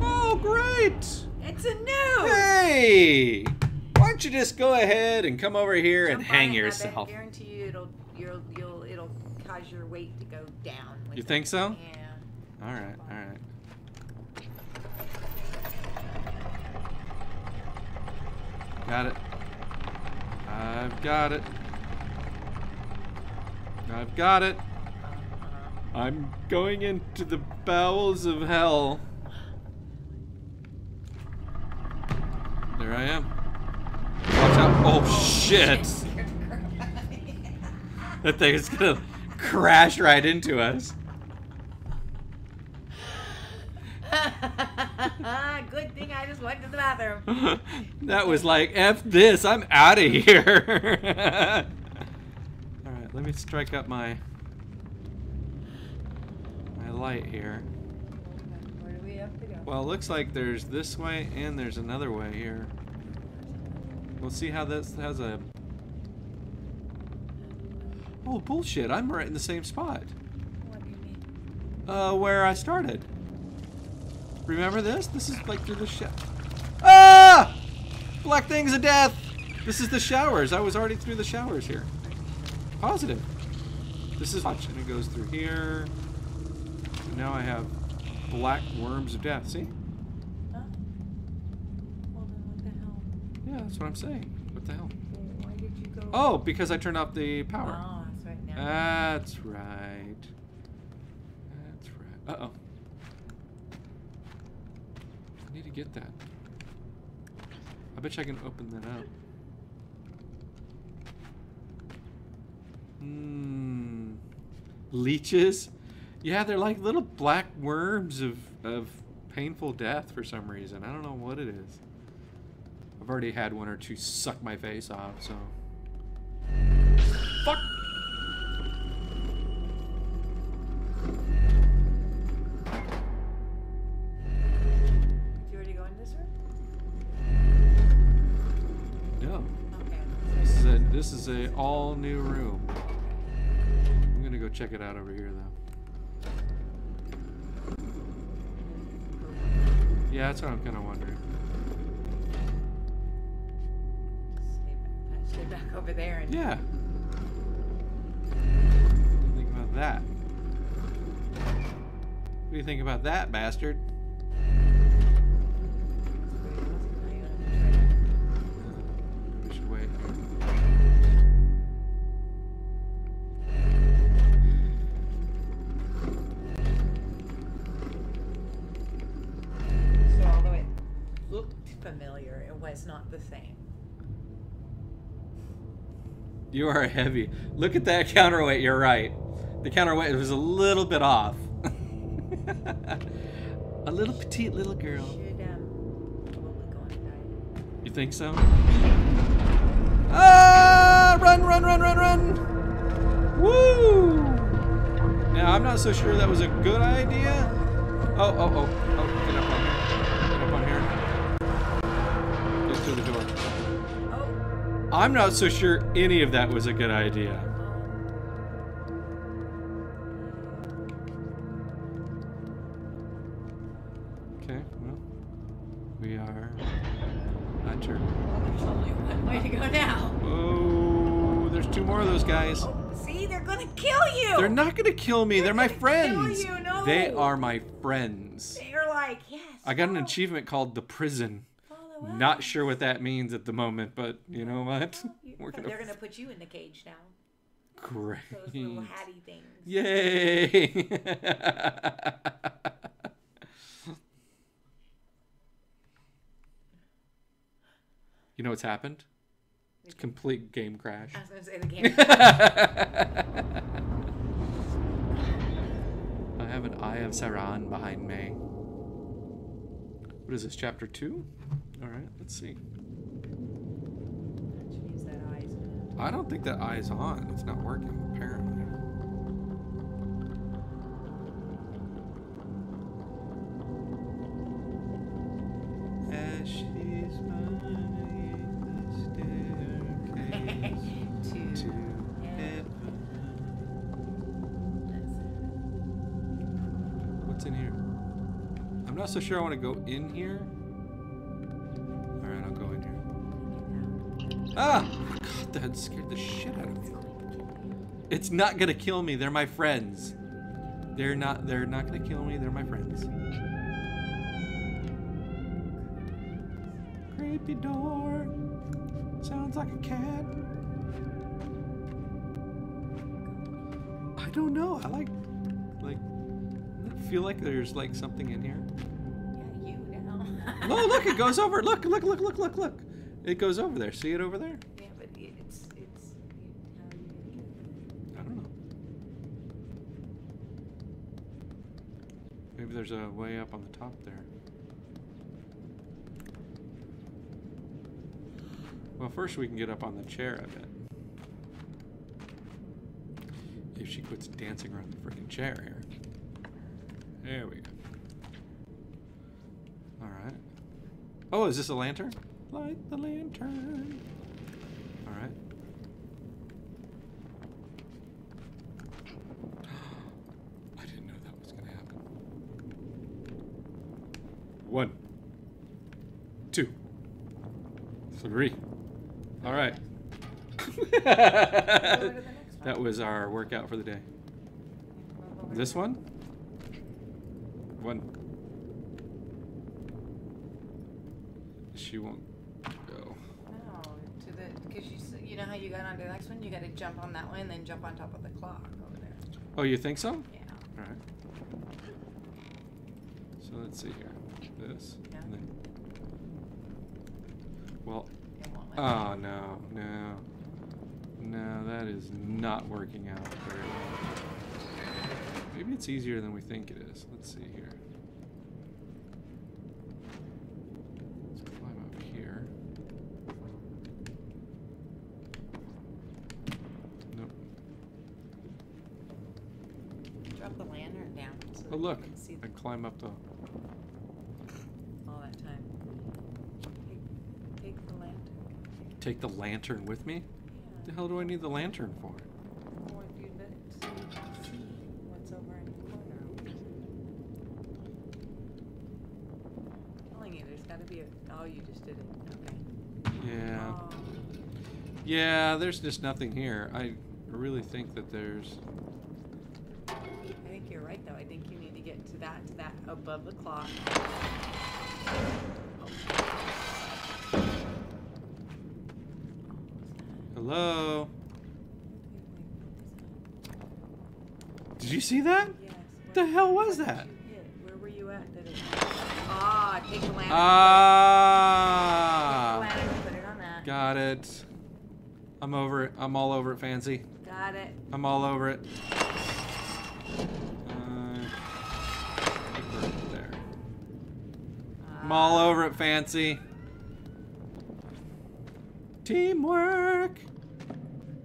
Oh, great! else. It's a news! Hey! Why don't you just go ahead and come over here and Jump on hang it, I guarantee you it'll, you'll, you'll, it'll cause your weight to go down. with You it. think so? Yeah. All right, all right. Got it. I've got it. I've got it. Uh-huh. I'm going into the bowels of hell. There I am. Watch out. Oh, shit. [LAUGHS] That thing is gonna crash right into us. [LAUGHS] Good thing I just went to the bathroom. [LAUGHS] that was like, F this, I'm out of here. [LAUGHS] Alright, let me strike up my my light here. Where do we have to go? Well, it looks like there's this way and there's another way here. We'll see how this has a... Oh, bullshit, I'm right in the same spot. What do you mean? Uh, where I started. Remember this? This is like through the shower. Ah! Black things of death! This is the showers. I was already through the showers here. Positive. This is watch, and it goes through here. And now I have black worms of death. See? Huh? Well, then what the hell? Yeah, that's what I'm saying. What the hell? Why did you go? Oh, because I turned off the power. Oh, that's right. That's right. That's right. Uh oh. I need to get that. I bet you I can open that up. Hmm. Leeches? Yeah, they're like little black worms of, of painful death for some reason. I don't know what it is. I've already had one or two suck my face off, so. Fuck! This is a this is a all new room. I'm gonna go check it out over here though. Yeah, that's what I'm kind of wondering. Stay back, stay back over there and. Yeah. What do you think about that? What do you think about that, bastard? You are heavy. Look at that [LAUGHS] counterweight. You're right. The counterweight was a little bit off. [LAUGHS] a little petite little girl. Should um probably go on a diet. You think so? Ah! Run, run, run, run, run! Woo! Now, I'm not so sure that was a good idea. Oh, oh, oh. Oh, I'm not so sure any of that was a good idea. Okay, well, we are your. There's only one way to go now. Oh, there's two more of those guys. See, they're gonna kill you. They're not gonna kill me. They're, my gonna kill friends. you, no. They are my friends. They're like, yes. I got an achievement called the prison. Not sure what that means at the moment, but you know what? [LAUGHS] [LAUGHS] We're gonna They're gonna put you in the cage now. great. Those little hatty things. Yay! [LAUGHS] you know what's happened? It's complete game crash. I was gonna say the game. I have an Eye of Sauron behind me. What is this, chapter two? Alright, let's see. Use that eyes. I don't think that eye's on. It's not working, apparently. As she's running the [LAUGHS] staircase Two. to heaven. What's in here? I'm not so sure I want to go in here. Ah! God, that scared the shit out of me. It's not gonna kill me. They're my friends. They're not. They're not gonna kill me. They're my friends. Creepy door. Sounds like a cat. I don't know. I like, like, I feel like there's like something in here. Yeah, you now. Oh, look! It goes over. Look! Look! Look! Look! Look! Look! It goes over there. See it over there? Yeah, but it's it's. How are you gonna get it? I don't know. Maybe there's a way up on the top there. Well, first we can get up on the chair, I bet. If she quits dancing around the freaking chair here. There we go. Alright. Oh, is this a lantern? Light the lantern. Alright. [GASPS] I didn't know that was gonna happen. One, two, three. All right. [LAUGHS] that was our workout for the day. This one? One. She won't go. No, to the because you s- you know how you got on to the next one. You got to jump on that one and then jump on top of the clock over there. Oh, you think so? Yeah. All right. So let's see here. This. Yeah. And then. Well, It won't let Oh no, no. No, that is not working out very well. Maybe it's easier than we think it is. Let's see here. Let's climb up here. Nope. Drop the lantern down. So Oh that Oh, look, You can see I climb up the. all that time. Take, take the lantern. Take the lantern with me? What the hell do I need the lantern for? Or if you let see what's over in the corner. I'm telling you, there's got to be a. Oh, you just did it. Okay. Yeah. Oh. Yeah, there's just nothing here. I really think that there's. I think you're right, though. I think you need to get to that, that above the clock. Hello? Did you see that? Yes. What the hell was that? Where were you at? It? Ah, take the lantern. Take the Ah! lantern put it on that. Got it. I'm over it. I'm all over it, Fancy. Got it. I'm all over it. I'm all over it, Fancy. Teamwork.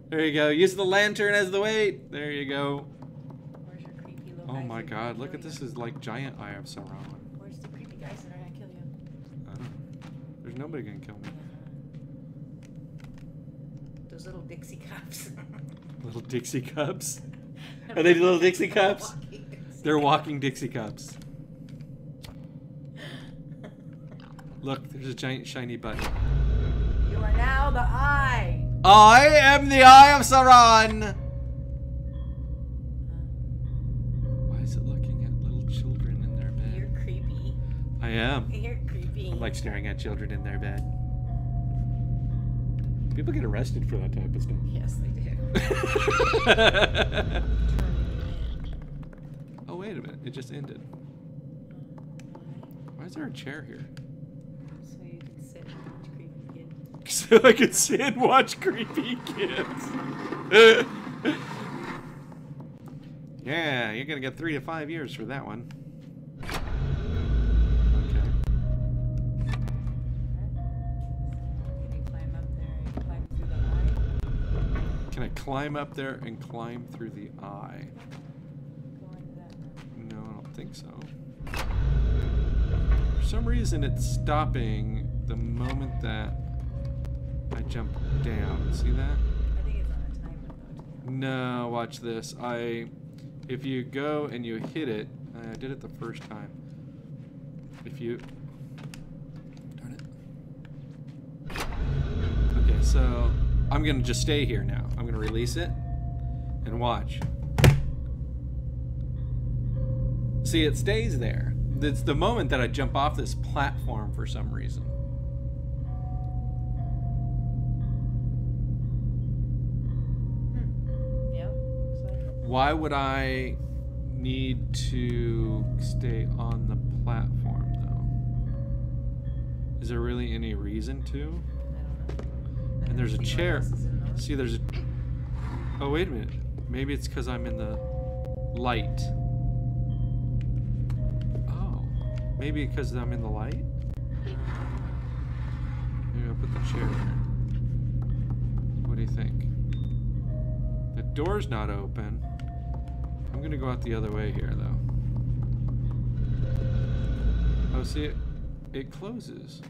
There you go. Use the lantern as the weight. There you go. Where's your creepy oh my god, look at this is like giant Eye of Sauron. Where's the creepy guys that are gonna kill you? I don't know. There's nobody gonna kill me. Those little Dixie cups. [LAUGHS] Little Dixie cups. [LAUGHS] Are they little Dixie cups? They're walking Dixie cups. Look, there's a giant shiny button. You are now the eye. I am the Eye of Sauron! Why is it looking at little children in their bed? You're creepy. I am. You're creepy. I'm like staring at children in their bed. People get arrested for that type of stuff. Yes, they do. [LAUGHS] oh, wait a minute. It just ended. Why is there a chair here? So you can sit and watch creepy kids. [LAUGHS] So I could sit and watch creepy kids. [LAUGHS] yeah, you're gonna get three to five years for that one. Okay. Can I climb up there and climb through the eye? No, I don't think so. For some reason, it's stopping the moment that I jump down. See that? I think it's on a timer though. No, watch this. I, if you go and you hit it, I did it the first time. If you, darn it. Okay, so I'm gonna just stay here now. I'm gonna release it and watch. See, it stays there. It's the moment that I jump off this platform for some reason. Why would I need to stay on the platform though? Is there really any reason to? I don't know. I And there's a don't see what chair. else is in those. See, there's a. Oh, wait a minute. Maybe it's because I'm in the light. Oh. Maybe because I'm in the light? Maybe I'll put the chair there. What do you think? The door's not open. I'm gonna go out the other way here, though. Oh, see, it, it closes.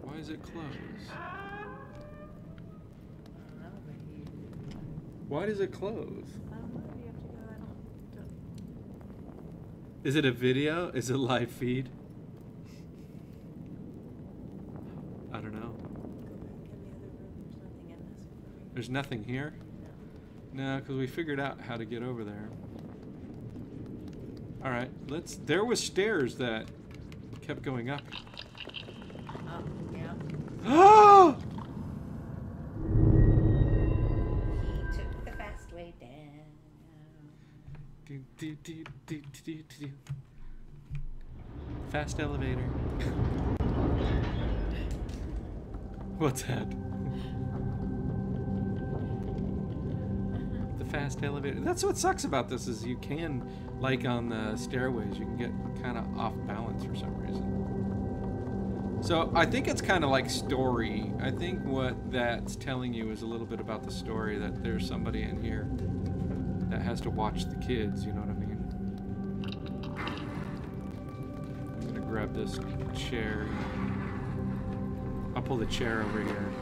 Why? is it close? I don't know, but you. Why does it close? I don't know. You have to go. I don't. don't Is it a video? Is it live feed? I don't know. go back in the other room. There's nothing nothing in this room. here? No. Because we figured out how to get over there. Alright, let's. There was stairs that kept going up. Oh, yeah. Oh! [GASPS] He took the fast way down. Do, do, do, do, do, do, do. Fast elevator. [LAUGHS] What's that? Fast elevator. That's what sucks about this is you can, like on the stairways, you can get kind of off balance for some reason. So I think it's kind of like story. I think what that's telling you is a little bit about the story that there's somebody in here that has to watch the kids. You know what I mean? I'm gonna grab this chair. I'll pull the chair over here.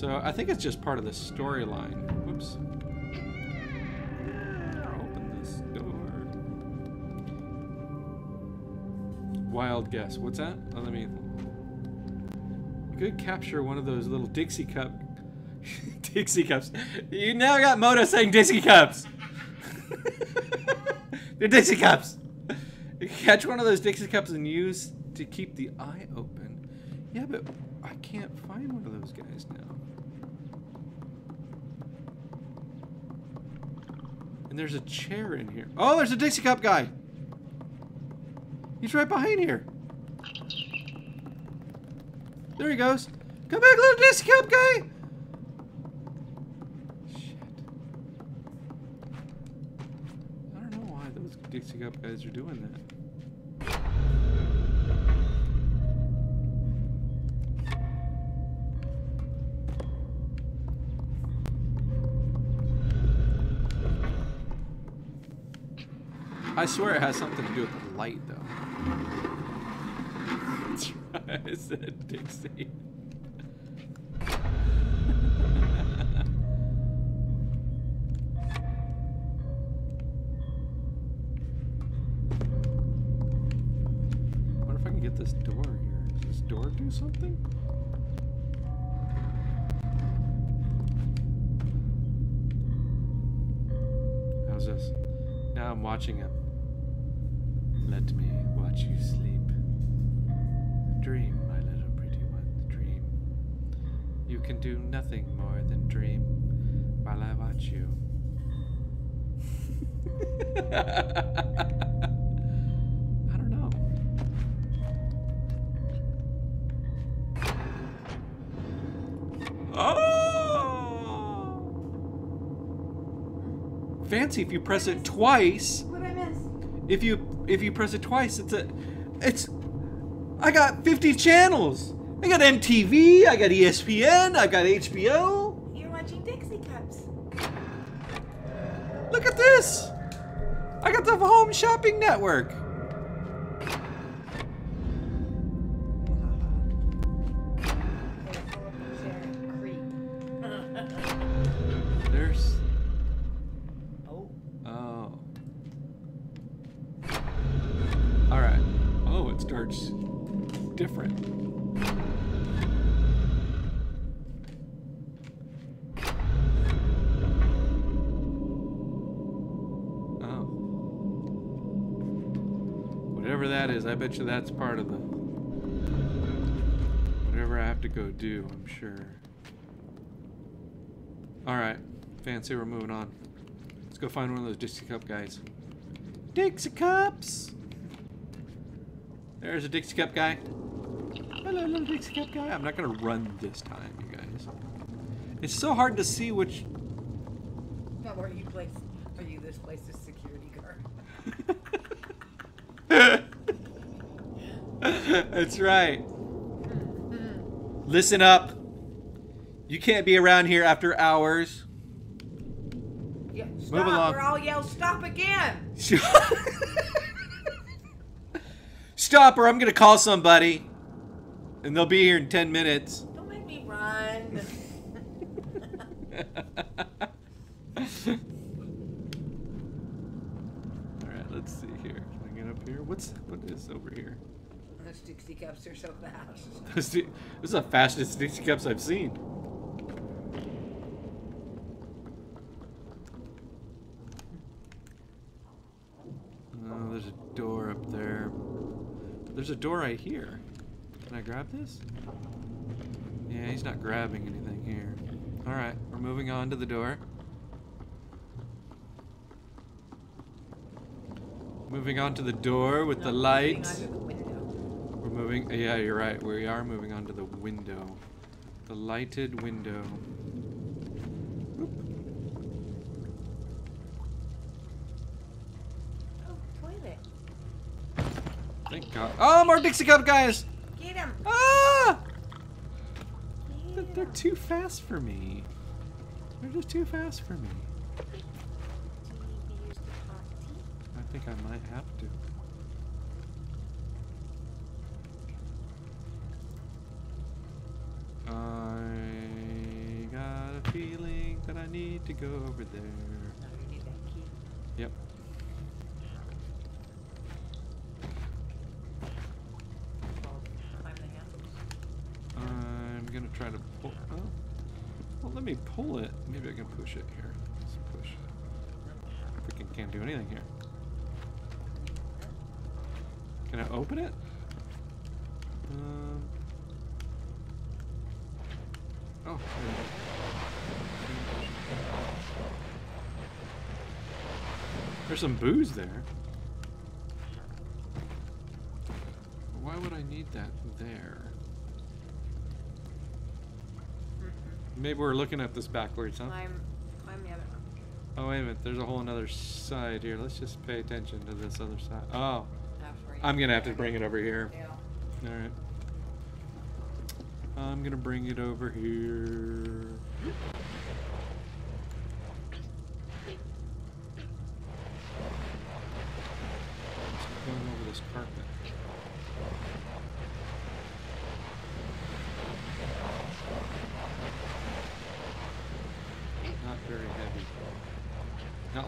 So I think it's just part of the storyline. Whoops. Open this door. Wild guess. What's that? Oh, let me. You could capture one of those little Dixie cup. [LAUGHS] Dixie cups. You now got Moto saying Dixie cups. [LAUGHS] They're Dixie cups. Catch one of those Dixie cups and use to keep the eye open. Yeah, but I can't find one of those guys now. And there's a chair in here. Oh, there's a Dixie cup guy. He's right behind here. There he goes. Come back, little Dixie cup guy. Shit. I don't know why those Dixie cup guys are doing that. I swear it has something to do with the light, though. [LAUGHS] I said Dixie. What if I can get this door here? Does this door do something? How's this? Now I'm watching him. Let me watch you sleep. Dream, my little pretty one, dream. You can do nothing more than dream while I watch you. [LAUGHS] I don't know. Oh! Fancy if you press it twice. What I miss? If you if you press it twice, it's a it's I got 50 channels. I got MTV, I got ESPN, I got HBO. You're watching Dixie Cups. Look at this. I got the Home Shopping Network. That is, I bet you that's part of the. Whatever I have to go do, I'm sure. Alright. Fancy, we're moving on. Let's go find one of those Dixie Cup guys. Dixie Cups! There's a Dixie Cup guy. Hello, little Dixie Cup guy. I'm not gonna run this time, you guys. It's so hard to see which. Now, are you place? Are you this place's security guard? [LAUGHS] That's right. Listen up. You can't be around here after hours. Yeah. Stop, along. or I'll yell stop again. [LAUGHS] Stop, or I'm gonna call somebody, and they'll be here in ten minutes. Don't make me run. [LAUGHS] [LAUGHS] All right, let's see here. Can I get up here? What's what is over here? Those Dixie Cups are so fast. [LAUGHS] This is the fastest Dixie cups I've seen. Oh, there's a door up there. There's a door right here. Can I grab this? Yeah, he's not grabbing anything here. Alright, we're moving on to the door. Moving on to the door with the No, moving lights. onto the window. We're moving. Yeah, you're right. We are moving on to the window. The lighted window. Oh, toilet. Thank God. Oh, more Dixie Cup guys! Get him. Ah! They're, Get they're too fast for me. They're just too fast for me. Do you maybe use the hot tea? I think I might have to. I got a feeling that I need to go over there. No, you need that key. Yep. Called climb the handles. I'm gonna try to pull. Oh. Well, let me pull it. Maybe I can push it here. Let's push. Freaking can't do anything here. Can I open it? Um. There's some booze there. Why would I need that there? Maybe we're looking at this backwards, huh? Climb, climb the other one. Oh, wait a minute. There's a whole another side here. Let's just pay attention to this other side. Oh, That's where you I'm gonna have to bring it over here. Yeah. All right. I'm gonna bring it over here.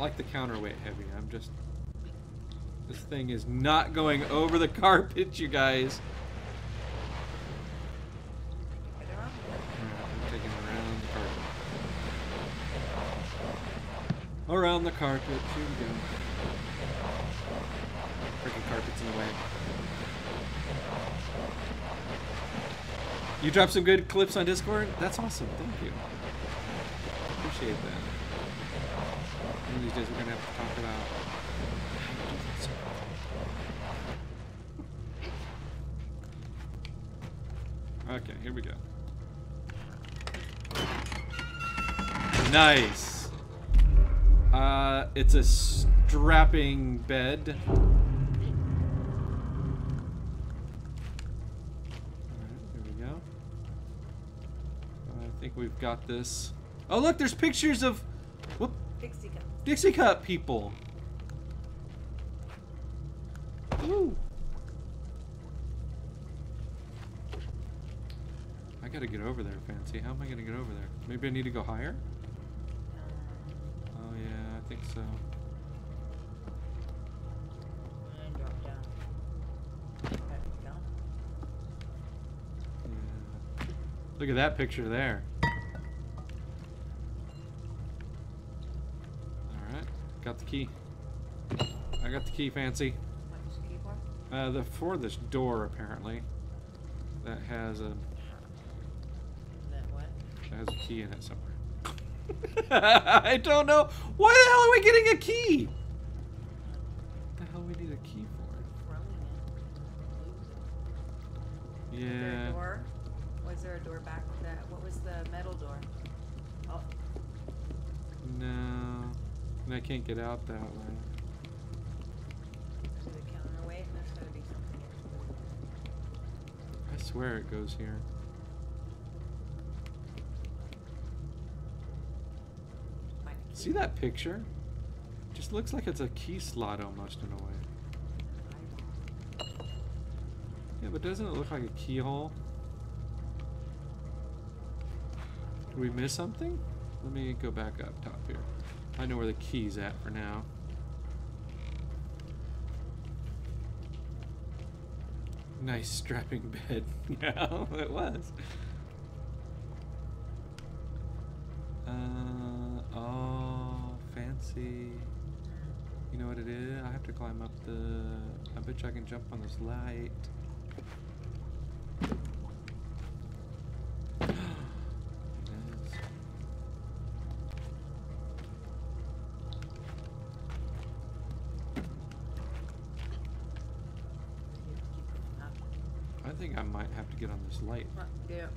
like the counterweight heavy. I'm just. This thing is not going over the [LAUGHS] carpet, you guys. Around. The carpet. Here we go. Freaking carpet's in the way. You dropped some good clips on Discord? That's awesome. Thank you. Appreciate that. Days we're gonna have to talk about Okay, here we go. Nice. Uh, it's a strapping bed. Alright, here we go. I think we've got this. Oh, look, there's pictures of whoop, Dixie cup. Dixie Cup people. Ooh. I gotta get over there, Fancy. How am I gonna get over there? Maybe I need to go higher? Oh, yeah, I think so. And drop down. There we go. Yeah. Look at that picture there. Key. I got the key, Fancy. What's the keyboard? Uh, the for this door apparently that has a That what? that has a key in it somewhere. [LAUGHS] I don't know. Why the hell are we getting a key? What the hell we need a key for? Throwing it. Lose it. Was there Yeah. a door? Was there a door back that, what was the metal door? Oh, No. And I can't get out that way. I swear it goes here. See that picture? Just looks like it's a key slot almost in a way. Yeah, but doesn't it look like a keyhole? Did we miss something? Let me go back up top here. I know where the key's at for now. Nice strapping bed. [LAUGHS] yeah, [LAUGHS] it was. Uh, oh, fancy. You know what it is? I have to climb up the. I bet you I can jump on this light. This light. Come on, get up.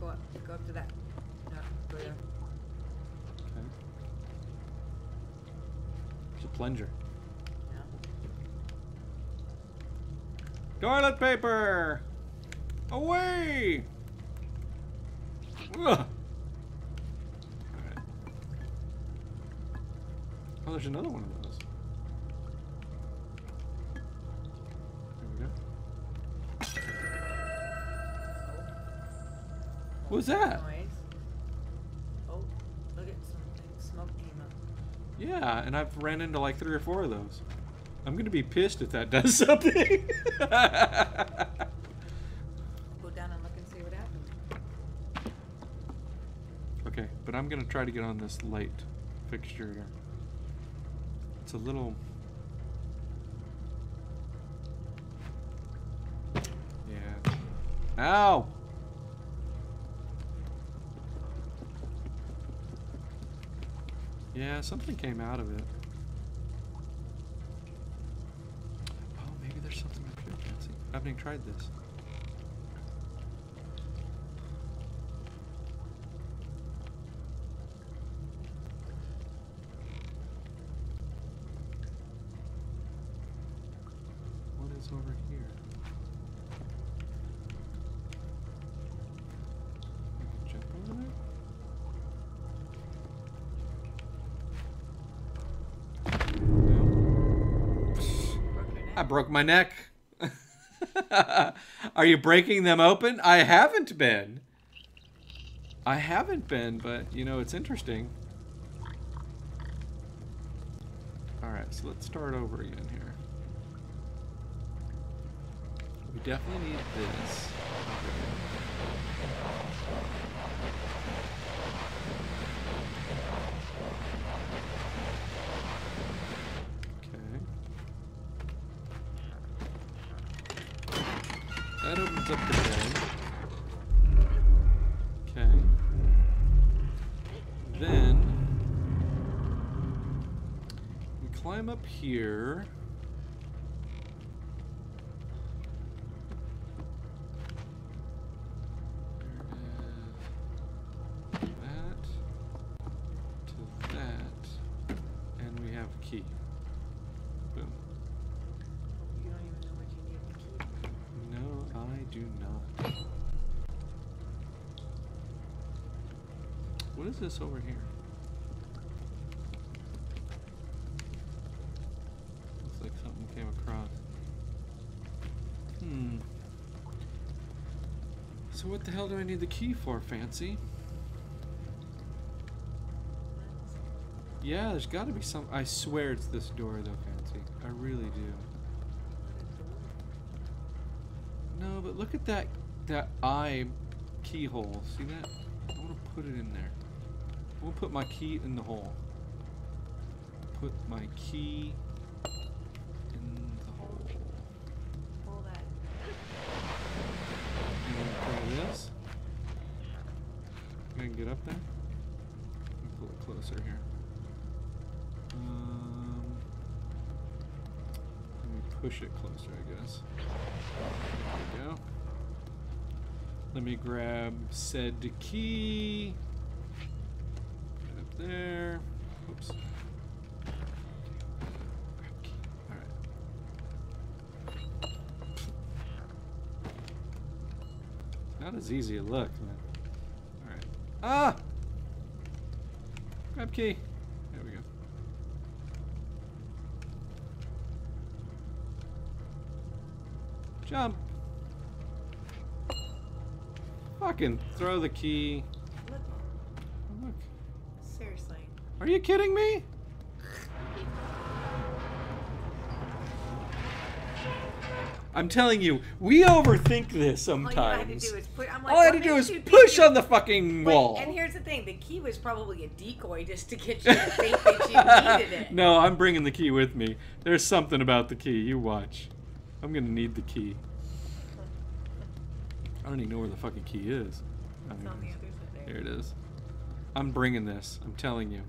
Go up, go up to that. No, go there. Okay. There's a plunger. No. Toilet paper! Away! Ugh. Oh, there's another one of was that? Noise. Oh, look at something. Smoke came up. Yeah, and I've ran into like three or four of those. I'm gonna be pissed if that [LAUGHS] does something. Go down and look and see what happened. Okay, but I'm gonna try to get on this light fixture. It's a little. Yeah. Ow! Yeah, something came out of it. Oh, maybe there's something up here. I haven't even tried this. Broke my neck. [LAUGHS] Are you breaking them open? I haven't been. I haven't been, but you know, it's interesting. Alright, so let's start over again here. We definitely need this. Here. That to that, and we have a key. Boom. You don't even know what you need to keep. No, I do not. What is this over here? So what the hell do I need the key for, Fancy? Yeah, there's got to be some. I swear it's this door, though, Fancy. I really do. No, but look at that that eye keyhole. See that? I want to put it in there. I want to put my key in the hole. Put my key push it closer, I guess. There we go. Let me grab said key. Right up there. Oops. Alright. Not as easy a look, man. Alright. Ah! Grab key. Throw the key. Look, Oh, look. seriously. Are you kidding me? I'm telling you, we overthink this All you had to sometimes. do is put. Like, All I had to do is push on the fucking Wait, wall. and here's the thing: the key was probably a decoy just to get you to think that you [LAUGHS] needed it. no, I'm bringing the key with me. There's something about the key. You watch. I'm gonna need the key. I don't even know where the fucking key is. Oh, It's on the other side there. it is. I'm bringing this. I'm telling you.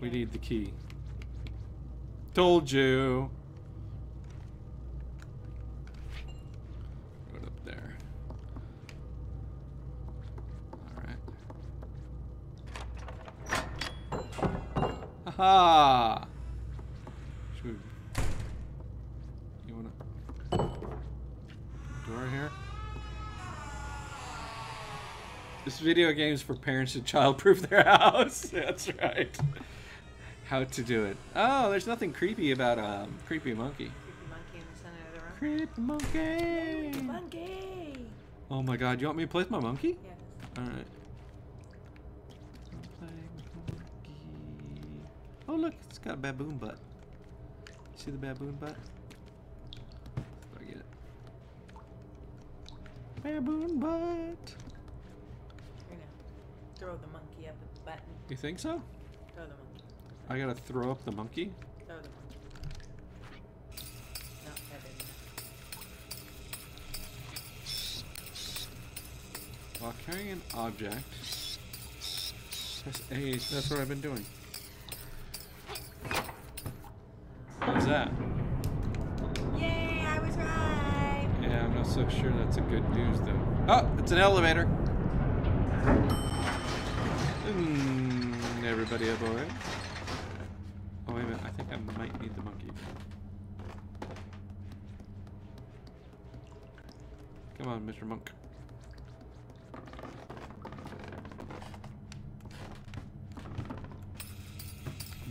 We need the key. Told you. It up there. Alright. Haha! Should we... You wanna... Door here? This video games for parents to childproof their [LAUGHS] house. That's right. How to do it. Oh, there's nothing creepy about a um, creepy monkey. Creepy monkey in the center of the room. Creepy monkey. Monkey. Oh my god, you want me to play with my monkey? Yes. Alright. Monkey. Oh look, it's got a baboon butt. See the baboon butt? I get it. Baboon butt. Throw the monkey up at the button. You think so? Throw the monkey. I gotta throw up the monkey? Throw the monkey. No, that didn't. While carrying an object, press A. That's what I've been doing. How's that? Yay! I was right. Yeah, I'm not so sure that's a good news though. Oh, it's an elevator. Mm, everybody aboard. Oh wait a minute, I think I might need the monkey. Come on, Mr. Monk.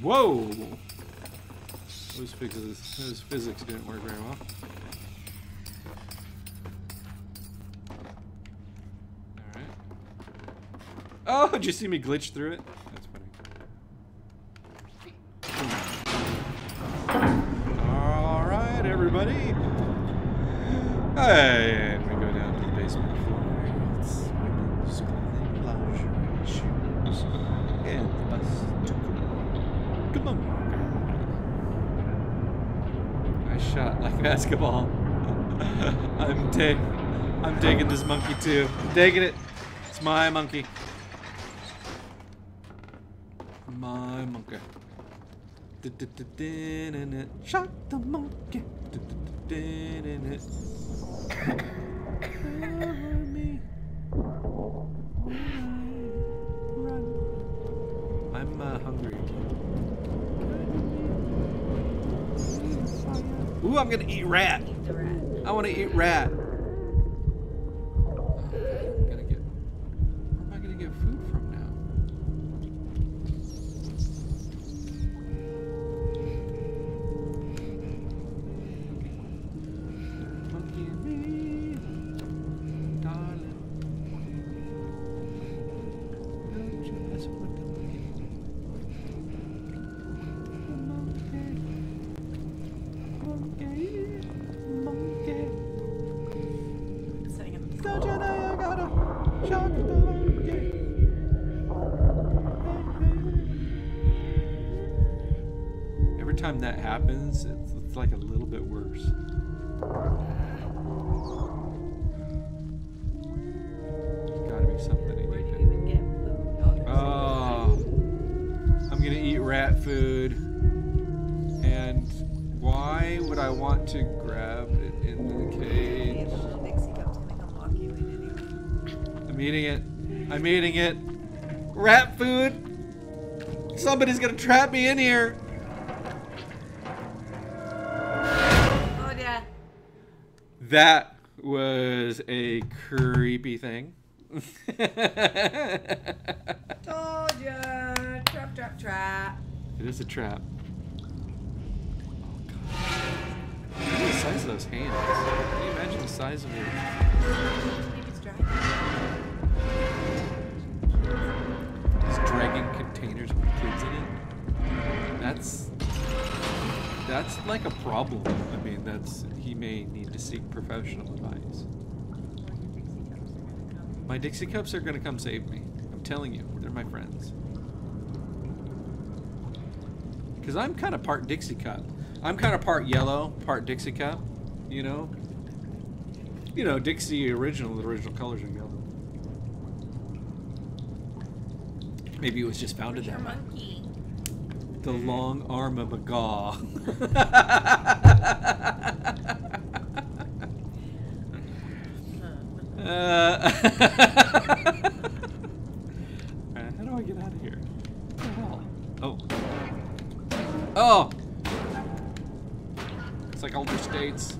Whoa! Those physics, those physics didn't work very well. Oh, did you see me glitch through it? That's funny. All right, everybody. Hey, and we go down to the basement floor. It's women's clothing, lingerie, shoes, and the bus to go. Come on. I shot like basketball. [LAUGHS] I'm taking, I'm taking this monkey too. I'm taking it. It's my monkey. Shot the monkey. I'm uh, hungry. Ooh, I'm gonna eat rat. Eat the rat. I want to eat rat. I'm eating it. Rat food. Somebody's gonna trap me in here. Oh yeah. That was a creepy thing. [LAUGHS] Told ya. Trap, trap, trap. It is a trap. Oh, God. Look at the size of those hands. Can you imagine the size of your. Maybe it's dry. Just dragging containers with kids in it. That's. That's like a problem. I mean, that's. He may need to seek professional advice. My Dixie Cups are gonna come save me. I'm telling you, they're my friends. Because I'm kind of part Dixie Cup. I'm kind of part yellow, part Dixie Cup. You know? You know, Dixie original, the original colors are yellow. Maybe it was just founded Where's your that way. monkey? The long arm of a gaw. [LAUGHS] Uh, [LAUGHS] how do I get out of here? What the hell? Oh. Oh! It's like older states.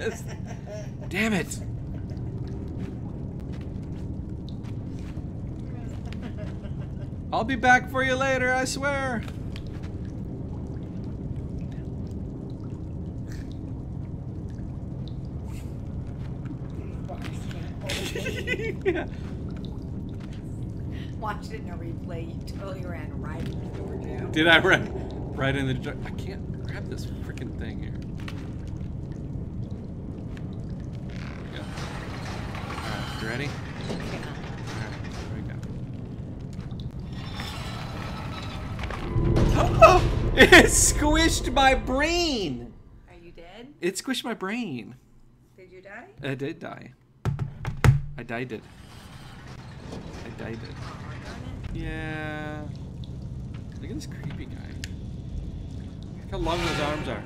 Missed! Damn it! I'll be back for you later, I swear. yeah. [LAUGHS] Watched it in a replay. You totally ran right in the door jamb. Did I run right in the? dr- I can't grab this freaking thing here. There we go. Alright, you ready? Alright, here we [LAUGHS] it squished my brain! Are you dead? It squished my brain. Did you die? I did die. I died it. indicted. Oh, darn Yeah. Look at this creepy guy. Look how long those arms are.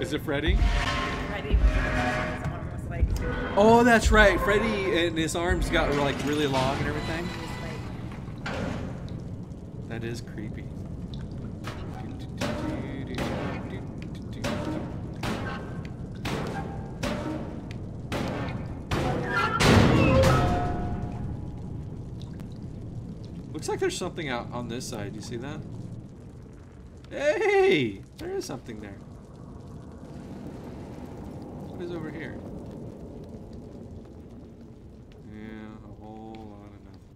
Is it Freddy? Freddy was like. Oh, that's right. Freddy and his arms got like really long and everything. He was like. That is creepy. Looks like there's something out on this side. You see that? Hey! There is something there. Is over here? Yeah, a whole lot of nothing.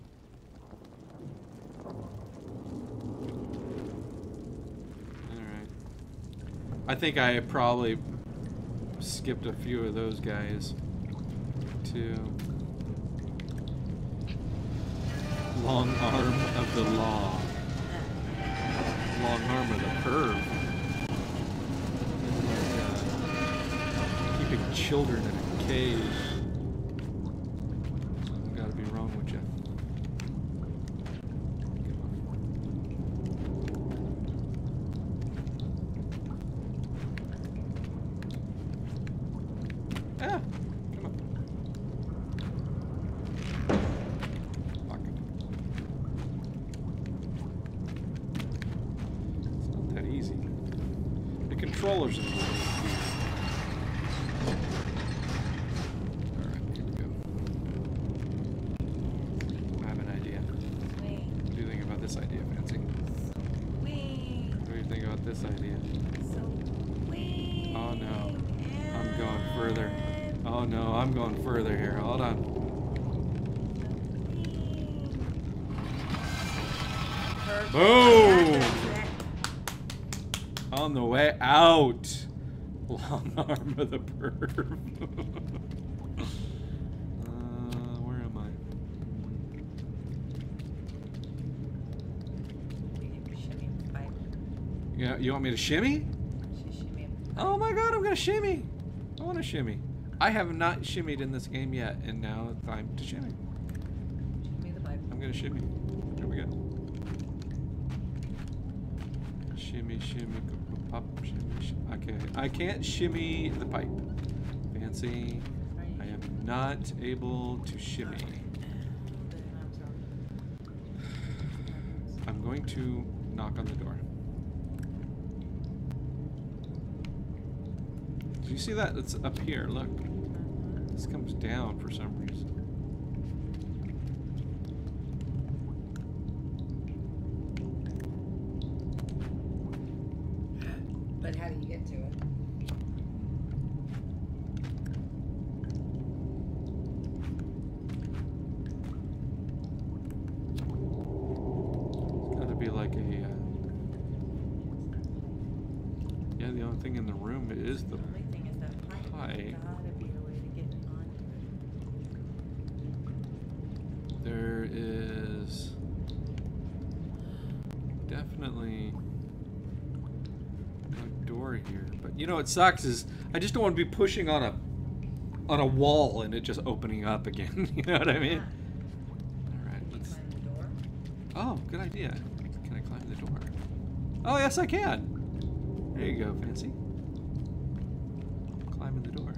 Alright. I think I probably skipped a few of those guys. Too. Long arm of the law. Long arm of the curve. Children in a cage. Something gotta be wrong with you. Ah, come on. Fuck. It's not that easy. The controllers in the way. Alright, here we go. I have an idea. Wait. What do you think about this idea, Fancy? Wait. What do you think about this idea? So. Wait. Oh no. I'm going further. Oh no, I'm going further here. Hold on. Boom! On the way out. Long arm of the perv. Uh, where am I? Yeah, you want me to shimmy? Oh my god, I'm gonna shimmy. I want to shimmy. I have not shimmied in this game yet, and now it's time to shimmy. I'm gonna shimmy. Here we go. Shimmy, shimmy, pop, shimmy, shimmy. Okay, I can't shimmy the pipe. Fancy. I am not able to shimmy. I'm going to knock on the door. Do you see that? It's up here. Look. This comes down for some reason. But how do you get to it? It's gotta be like a. Uh... Yeah, the only thing in the room is the. The only thing is that pipe. Pipe. There's gotta be a way to get onto it. There is. Definitely. No door here. But you know what sucks is I just don't want to be pushing on a. On a wall and it just opening up again. [LAUGHS] you know what I mean? Let's. climb the door? Oh, good idea. Can I climb the door? Oh, yes, I can. There you go, Fancy. Climbing the door.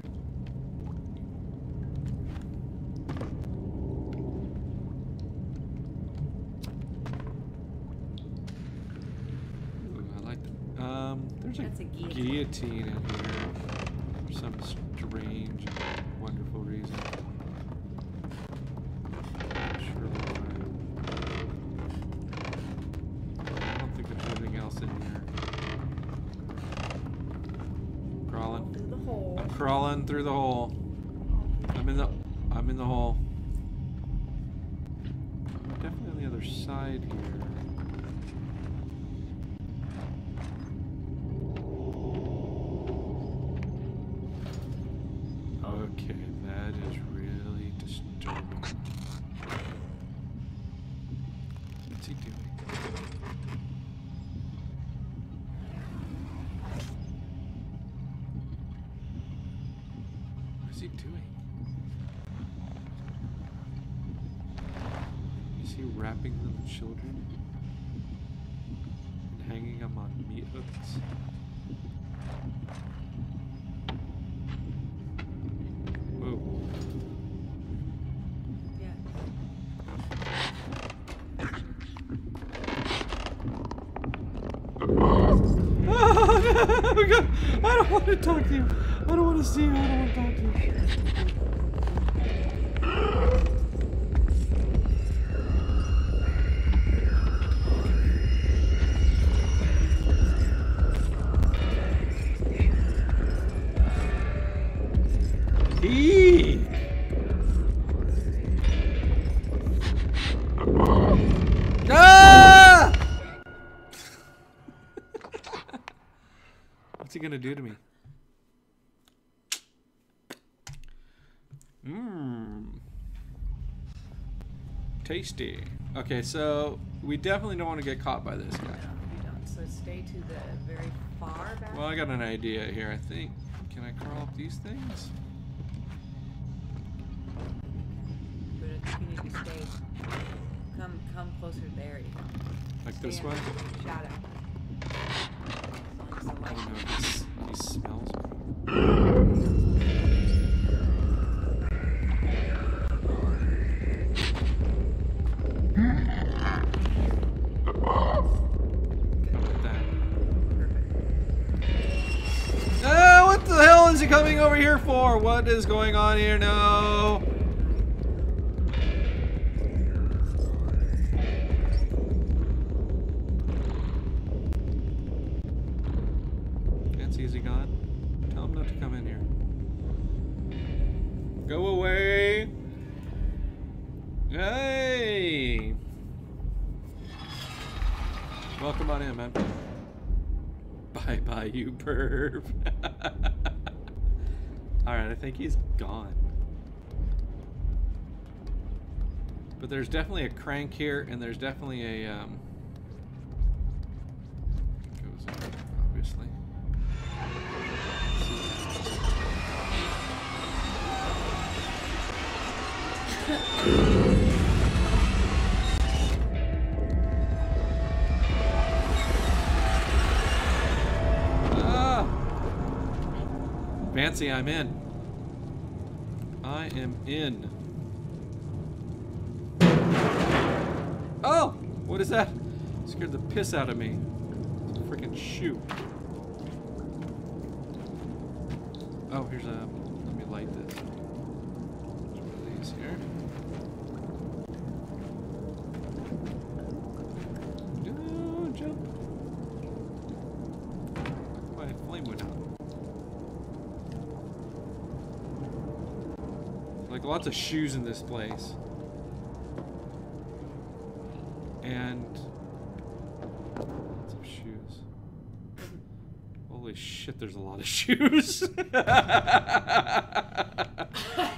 Ooh, I like that. Um, there's a, That's a guillotine. in here for some strange, and wonderful reason. Not sure why. I don't think there's anything else in here. Crawling. Through the hole. I'm crawling through the hole. Children and hanging them on meat hooks? [LAUGHS] Oh, I don't want to talk to you. I don't want to see you. I don't want to talk to you. Gonna do to me? Mmm. Tasty. Okay, so we definitely don't want to get caught by this guy. No, you don't. So stay to the very far back. Well, I got an idea here. I think. Can I crawl up these things? But I think you need to stay. Come, come closer. There. Like this Stay way? in Shadow. As long as the Oh no, shines. He, smells. Ah, what the hell is he coming over here for? What is going on here? No. Think he's gone. But there's definitely a crank here, and there's definitely a, um... Goes in, obviously. Ah! Fancy, I'm in. Am in. Oh! What is that? Scared the piss out of me. Freaking shoe. Oh, here's a. of shoes in this place. And lots of shoes. Holy shit, there's a lot of [LAUGHS] shoes. [LAUGHS]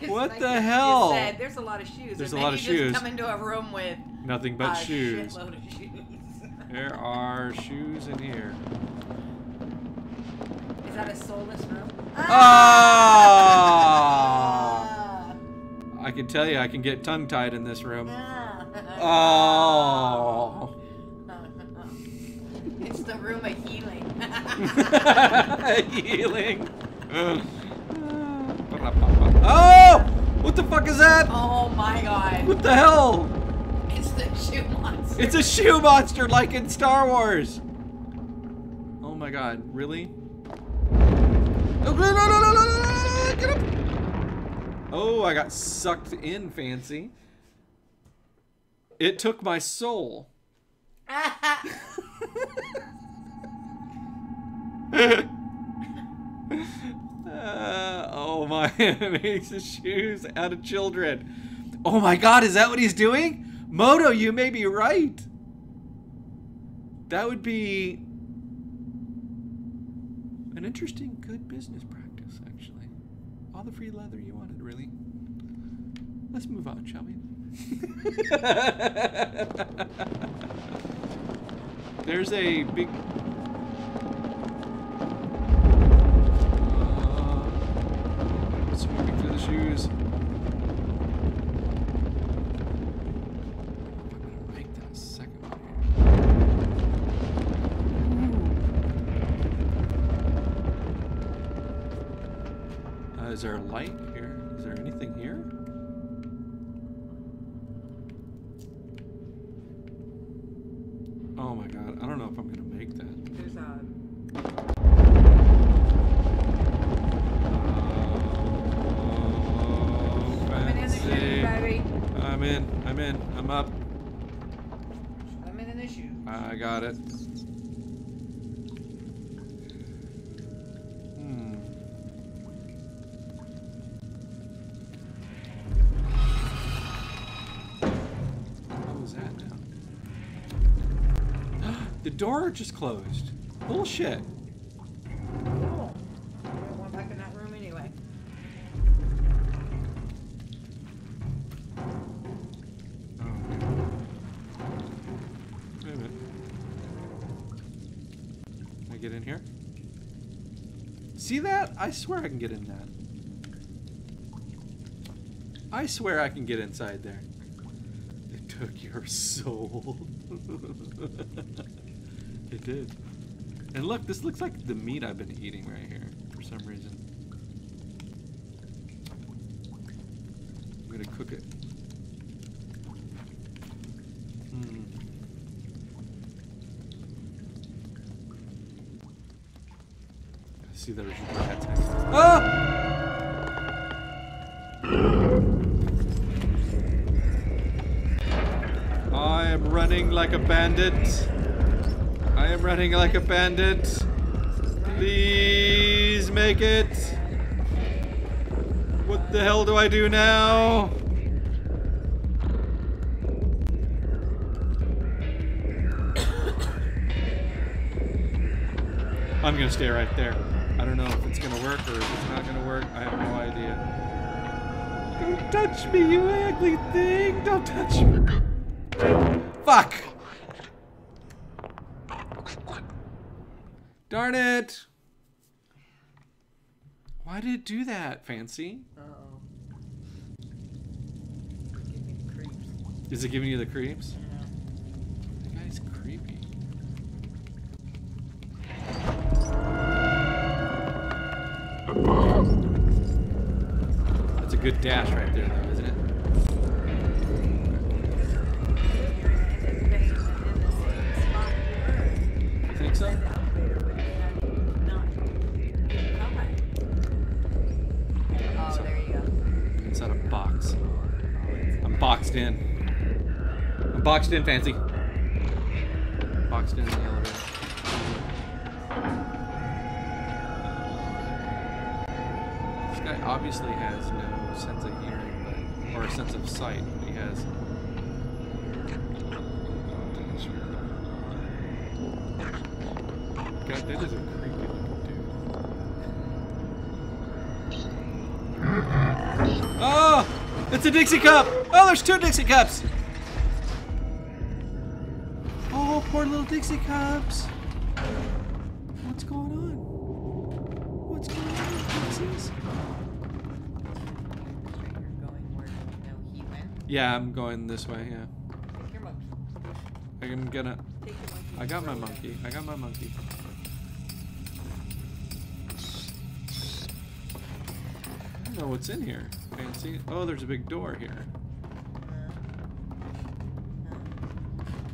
What like the hell? Said, there's a lot of shoes. There's and a then lot of you shoes. Just come into a room with Nothing but a shoes. of shoes. There are shoes in here. Is that a soulless room? Ah! [LAUGHS] I can tell you, I can get tongue tied in this room. oh. It's the room of healing. healing. [LAUGHS] Oh! What the fuck is that? Oh my god. What the hell? It's the shoe monster. It's a shoe monster like in Star Wars. Oh my god, really? No, no, no, no, no, no! Oh, I got sucked in, fancy. It took my soul. Uh, [LAUGHS] oh my, [LAUGHS] makes the shoes out of children. Oh my god, is that what he's doing? Moto, you may be right. That would be an interesting, good business practice. All the free leather you wanted, really. Let's move on, shall we? [LAUGHS] There's a big. Uh, through the shoes. Is there a light here? Is there anything here? Oh my god, I don't know if I'm gonna make that. There's a. Oh, oh, oh Coming in the fancy. chute, baby. I'm in, I'm in, I'm up. In the chute. I got it. Door just closed. Bullshit. Oh. I went back in that room anyway. Oh. Wait a minute. Can I get in here? See that? I swear I can get in that. I swear I can get inside there. It took your [LAUGHS] soul. [LAUGHS] it did. And look, this looks like the meat I've been eating right here for some reason. I'm gonna cook it. Hmm. I see there's rat tank. Ah! I am running like a bandit. Running like a bandit. Please make it. What the hell do I do now? [COUGHS] I'm gonna stay right there. I don't know if it's gonna work or if it's not gonna work. I have no idea. Don't touch me, you ugly thing! Don't touch me. Fuck! Darn it! Why did it do that, Fancy? Uh oh. Give me the creeps. Is it giving you the creeps? Yeah. The guy's creepy. That's a good dash right there, though, boxed in. I'm boxed in, Fancy. Boxed in the elevator. This guy obviously has no sense of hearing, but or a sense of sight, but he has. God, that is a creepy looking dude. Oh! It's a Dixie cup! Oh, there's two Dixie cups! Oh, poor little Dixie cups! What's going on? What's going on, Dixies? You're going where you know he went. Yeah, I'm going this way, yeah. Take your monkey. I'm gonna. Take your monkey. I got my monkey. I got my monkey. Know what's in here. Fancy. Oh, there's a big door here.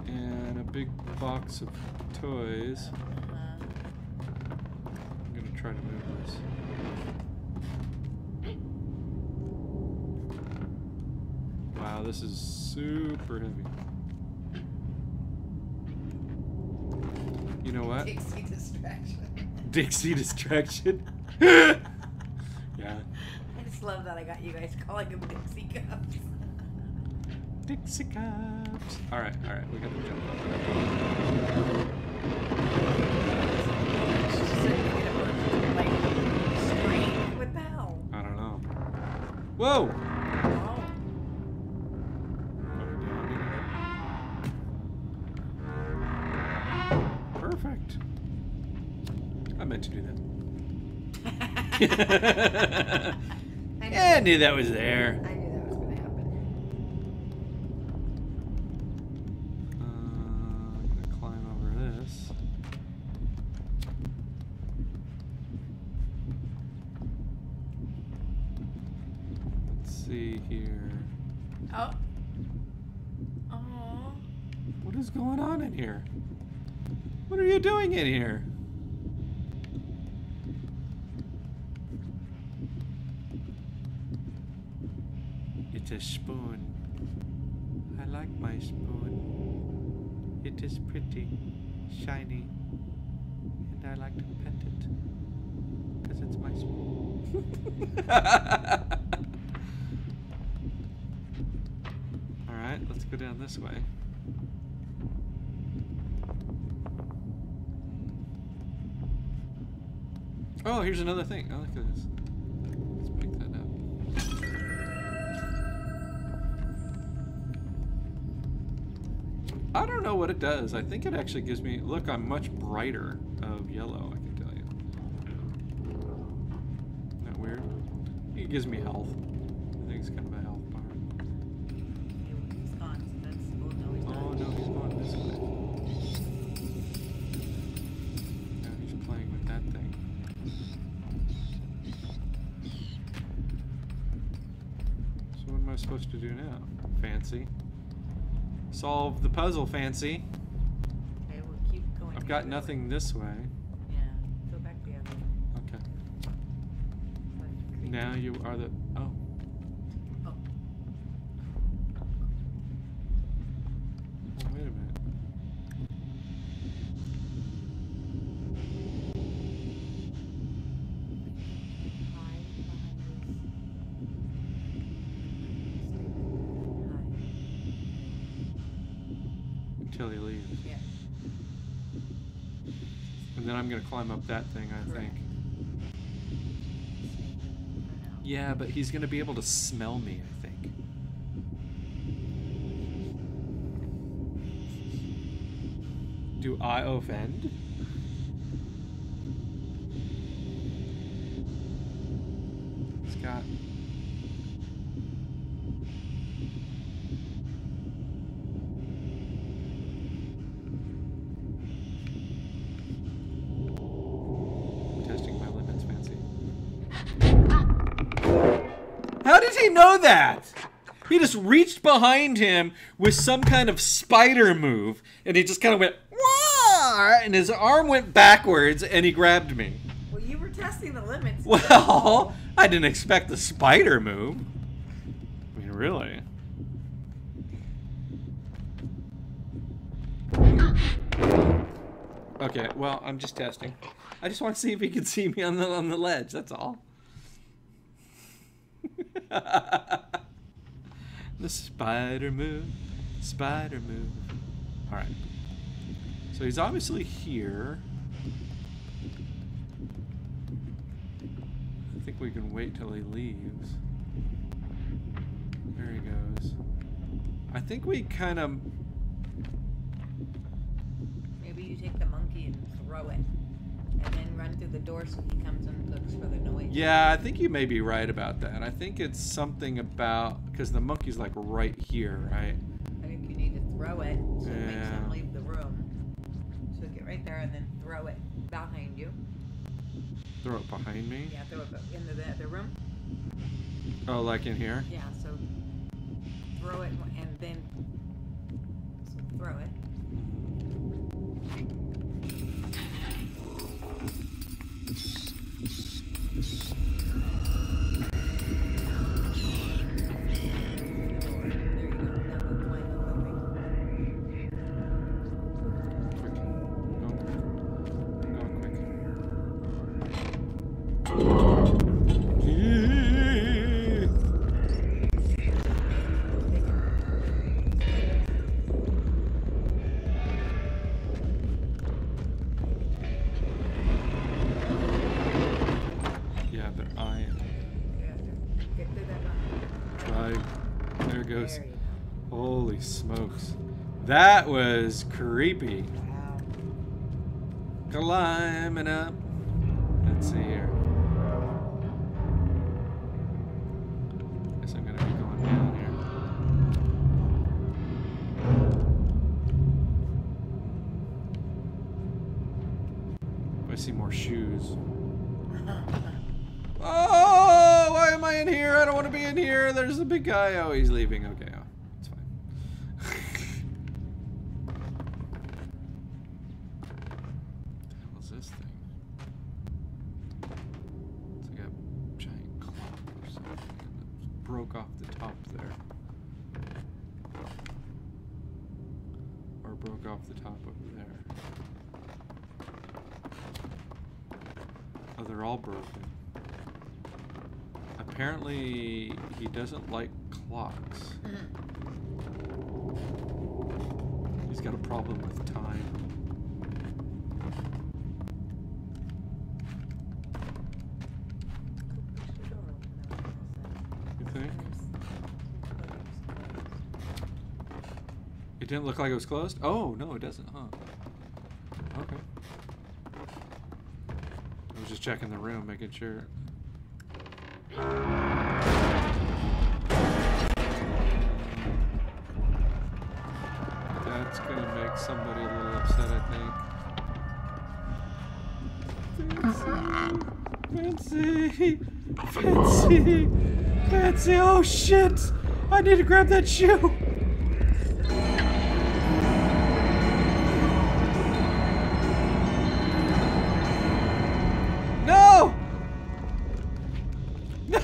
And a big box of toys. I'm gonna try to move this. Wow, this is super heavy. You know what? Dixie distraction. [LAUGHS] Dixie distraction. [LAUGHS] yeah. I love that I got you guys calling him Dixie Cups. Dixie cups. All right, all right, we gotta jump. like straight with Bell. I don't know. Whoa. Oh. Perfect. I meant to do that. [LAUGHS] [LAUGHS] I knew, yeah, I knew that was there. I knew that was gonna happen. Uh, I'm gonna climb over this. Let's see here. Oh. Oh. What is going on in here? What are you doing in here? It's a spoon. I like my spoon. It is pretty, shiny, and I like to pet it. Because it's my spoon. [LAUGHS] Alright, let's go down this way. Oh, here's another thing. Oh, look at this. I don't know what it does. I think it actually gives me. Look, I'm much brighter of yellow. I can tell you. Isn't that weird? It gives me health. I think it's kind of a health bar. Gone, oh, no, he's going this way. No, he's playing with that thing. So what am I supposed to do now? Fancy. Solve the puzzle, Fancy. Okay, we'll keep going. I've got nothing way. this way. Yeah, go back the other way. Okay. Now you are the. Oh. Oh. Oh, wait a minute. Hide behind this. Until he leaves. Hide. Yeah. I'm gonna climb up that thing, I Correct. think. Yeah, but he's gonna be able to smell me, I think. Do I offend? Scott. Testing my limits, fancy. How did he know that? He just reached behind him with some kind of spider move, and he just kind of went, Wah! and his arm went backwards, and he grabbed me. Well, you were testing the limits. [LAUGHS] Well, I didn't expect the spider move. I mean, really. Okay, well, I'm just testing. I just want to see if he can see me on the on the ledge. That's all. [LAUGHS] the spider move, spider move. All right. So he's obviously here. I think we can wait till he leaves. There he goes. I think we kind of. Maybe you take the monkey and throw it, and then run through the door so he comes and looks for the noise. Yeah, I think you may be right about that. I think it's something about because the monkey's like right here, right? I think you need to throw it so it makes him leave the room. So get right there and then throw it behind you. Throw it behind me. Yeah, throw it into the other room. Oh, like in here. Yeah, so throw it and then so throw it. That was creepy. Wow. Climbing up. Let's see here. Guess I'm gonna be going down here. I see more shoes. [LAUGHS] Oh, why am I in here. I don't want to be in here. There's the big guy. Oh, he's leaving. Okay, oh, it's fine. What's this thing? It's like a giant clock or something. and it broke off the top there. Or broke off the top over there. Oh, they're all broken. Apparently, he doesn't like clocks. He's got a problem with time. You think? It didn't look like it was closed? Oh, no, it doesn't, huh? Okay. I was just checking the room, making sure. That's gonna make somebody a little upset, I think. Fancy! Fancy! Fancy! Oh shit! I need to grab that shoe! No! No!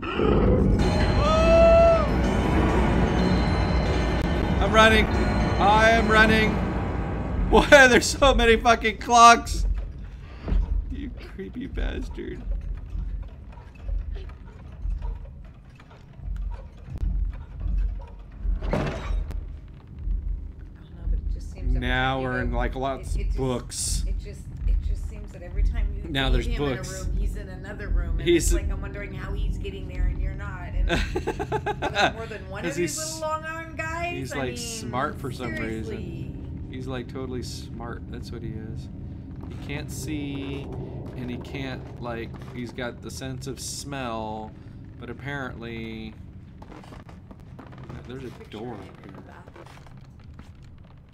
[LAUGHS] I'm running. I am running. Why are there so many fucking clocks? You creepy bastard. I don't know, but it just seems every Now we're in like lots of books. It just it just seems that every time you Now there's him books. in a room, he's in another room, and He's- it's like I'm wondering how he's getting there and you're not. And [LAUGHS] more than one of these he's- little long armed guys. he's, I like, mean, smart for some reason. He's like totally smart. That's what he is. He can't see, and he can't like. He's got the sense of smell, but apparently, there's a door up here.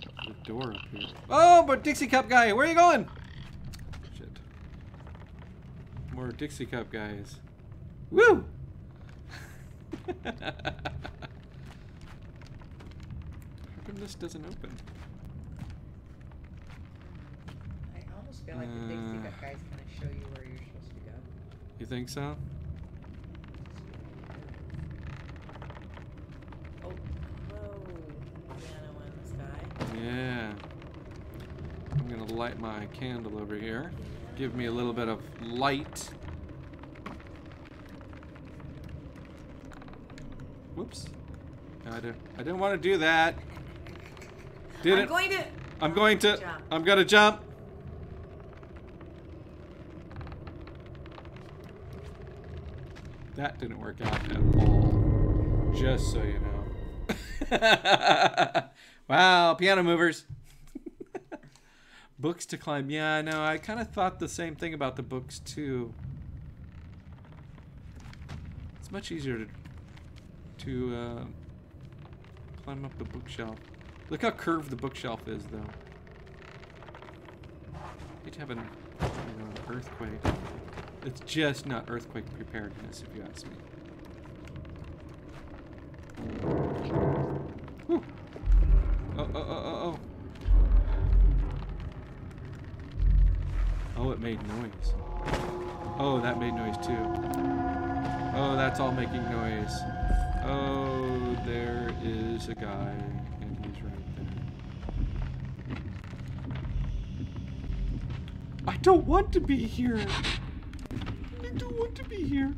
There's a door up here. Oh, but Dixie Cup guy, where are you going? Shit. More Dixie Cup guys. Woo! [LAUGHS] How come this doesn't open? I almost feel like the Dixie Uh. Cup guys kind of show you where you're supposed to go. You think so? Oh, hello, piano in the sky. Yeah. I'm gonna light my candle over here. Give me a little bit of light. Whoops. I didn't, I didn't want to do that. Did I'm it? going to. I'm going to. Jump. I'm gonna jump. That didn't work out at all. Just so you know. [LAUGHS] wow, piano movers. [LAUGHS] books to climb. Yeah, know. I kind of thought the same thing about the books too. It's much easier to to uh, climb up the bookshelf. Look how curved the bookshelf is, though. To have an, you know, an earthquake. It's just not earthquake preparedness, if you ask me. Whew. Oh, oh, oh, oh, oh. Oh, it made noise. Oh, that made noise too. Oh, that's all making noise. Oh, there is a guy, and he's right there. I don't want to be here. I don't want to be here.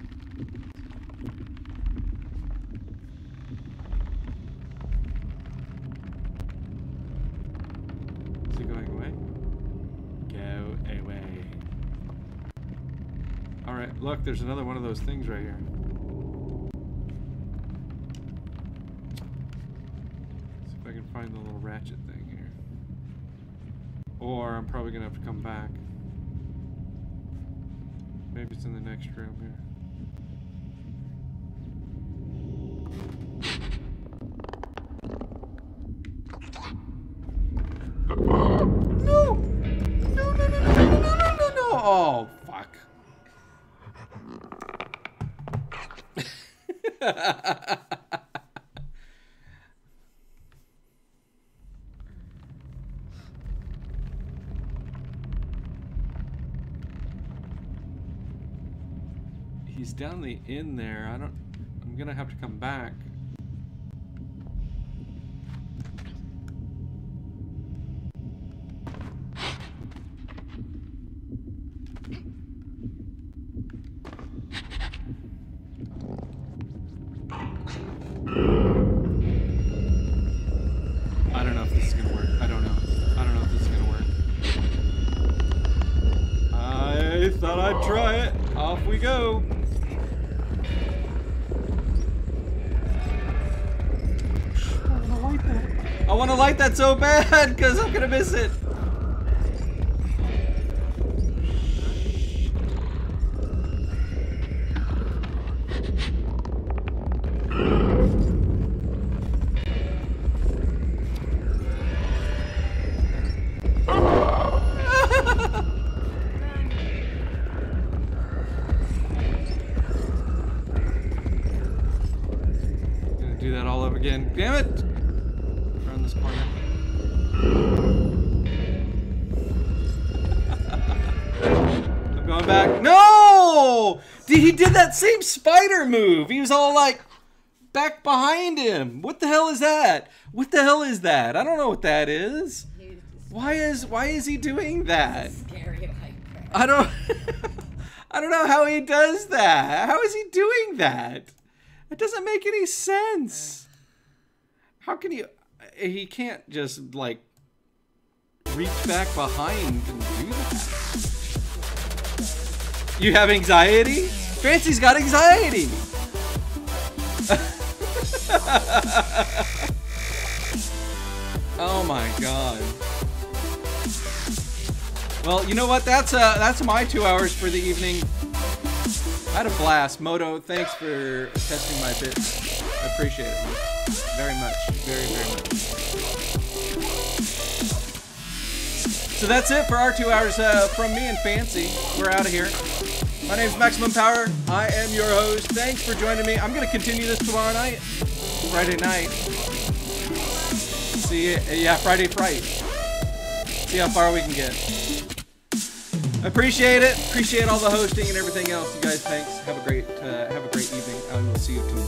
Is he going away? Go away. Alright, look, there's another one of those things right here. See if I can find the little ratchet thing here. Or I'm probably gonna have to come back. Maybe it's in the next room here. No! No, no, no, no, no, no! Oh, fuck. [LAUGHS] Down the in there. I don't. I'm gonna have to come back. So bad because I'm gonna miss it. Back behind him. What the hell is that? What the hell is that? I don't know what that is. Why is why is he doing that? [LAUGHS] I don't [LAUGHS] I don't know how he does that. How is he doing that? It doesn't make any sense. How can he he can't just like reach back behind and do that. You have anxiety? Fancy's got anxiety. [LAUGHS] [LAUGHS] oh my god. Well, you know what? That's uh that's my two hours for the evening. I had a blast. Moto, thanks for testing my bits. I appreciate it. Very much. Very, very much. So that's it for our two hours uh, from me and Fancy. We're out of here. My name's Maximum Power. I am your host. Thanks for joining me. I'm going to continue this tomorrow night. Friday night. See, yeah, Friday Fright. See how far we can get. Appreciate it. Appreciate all the hosting and everything else. You guys, thanks. Have a great, uh, have a great evening. I will see you tomorrow.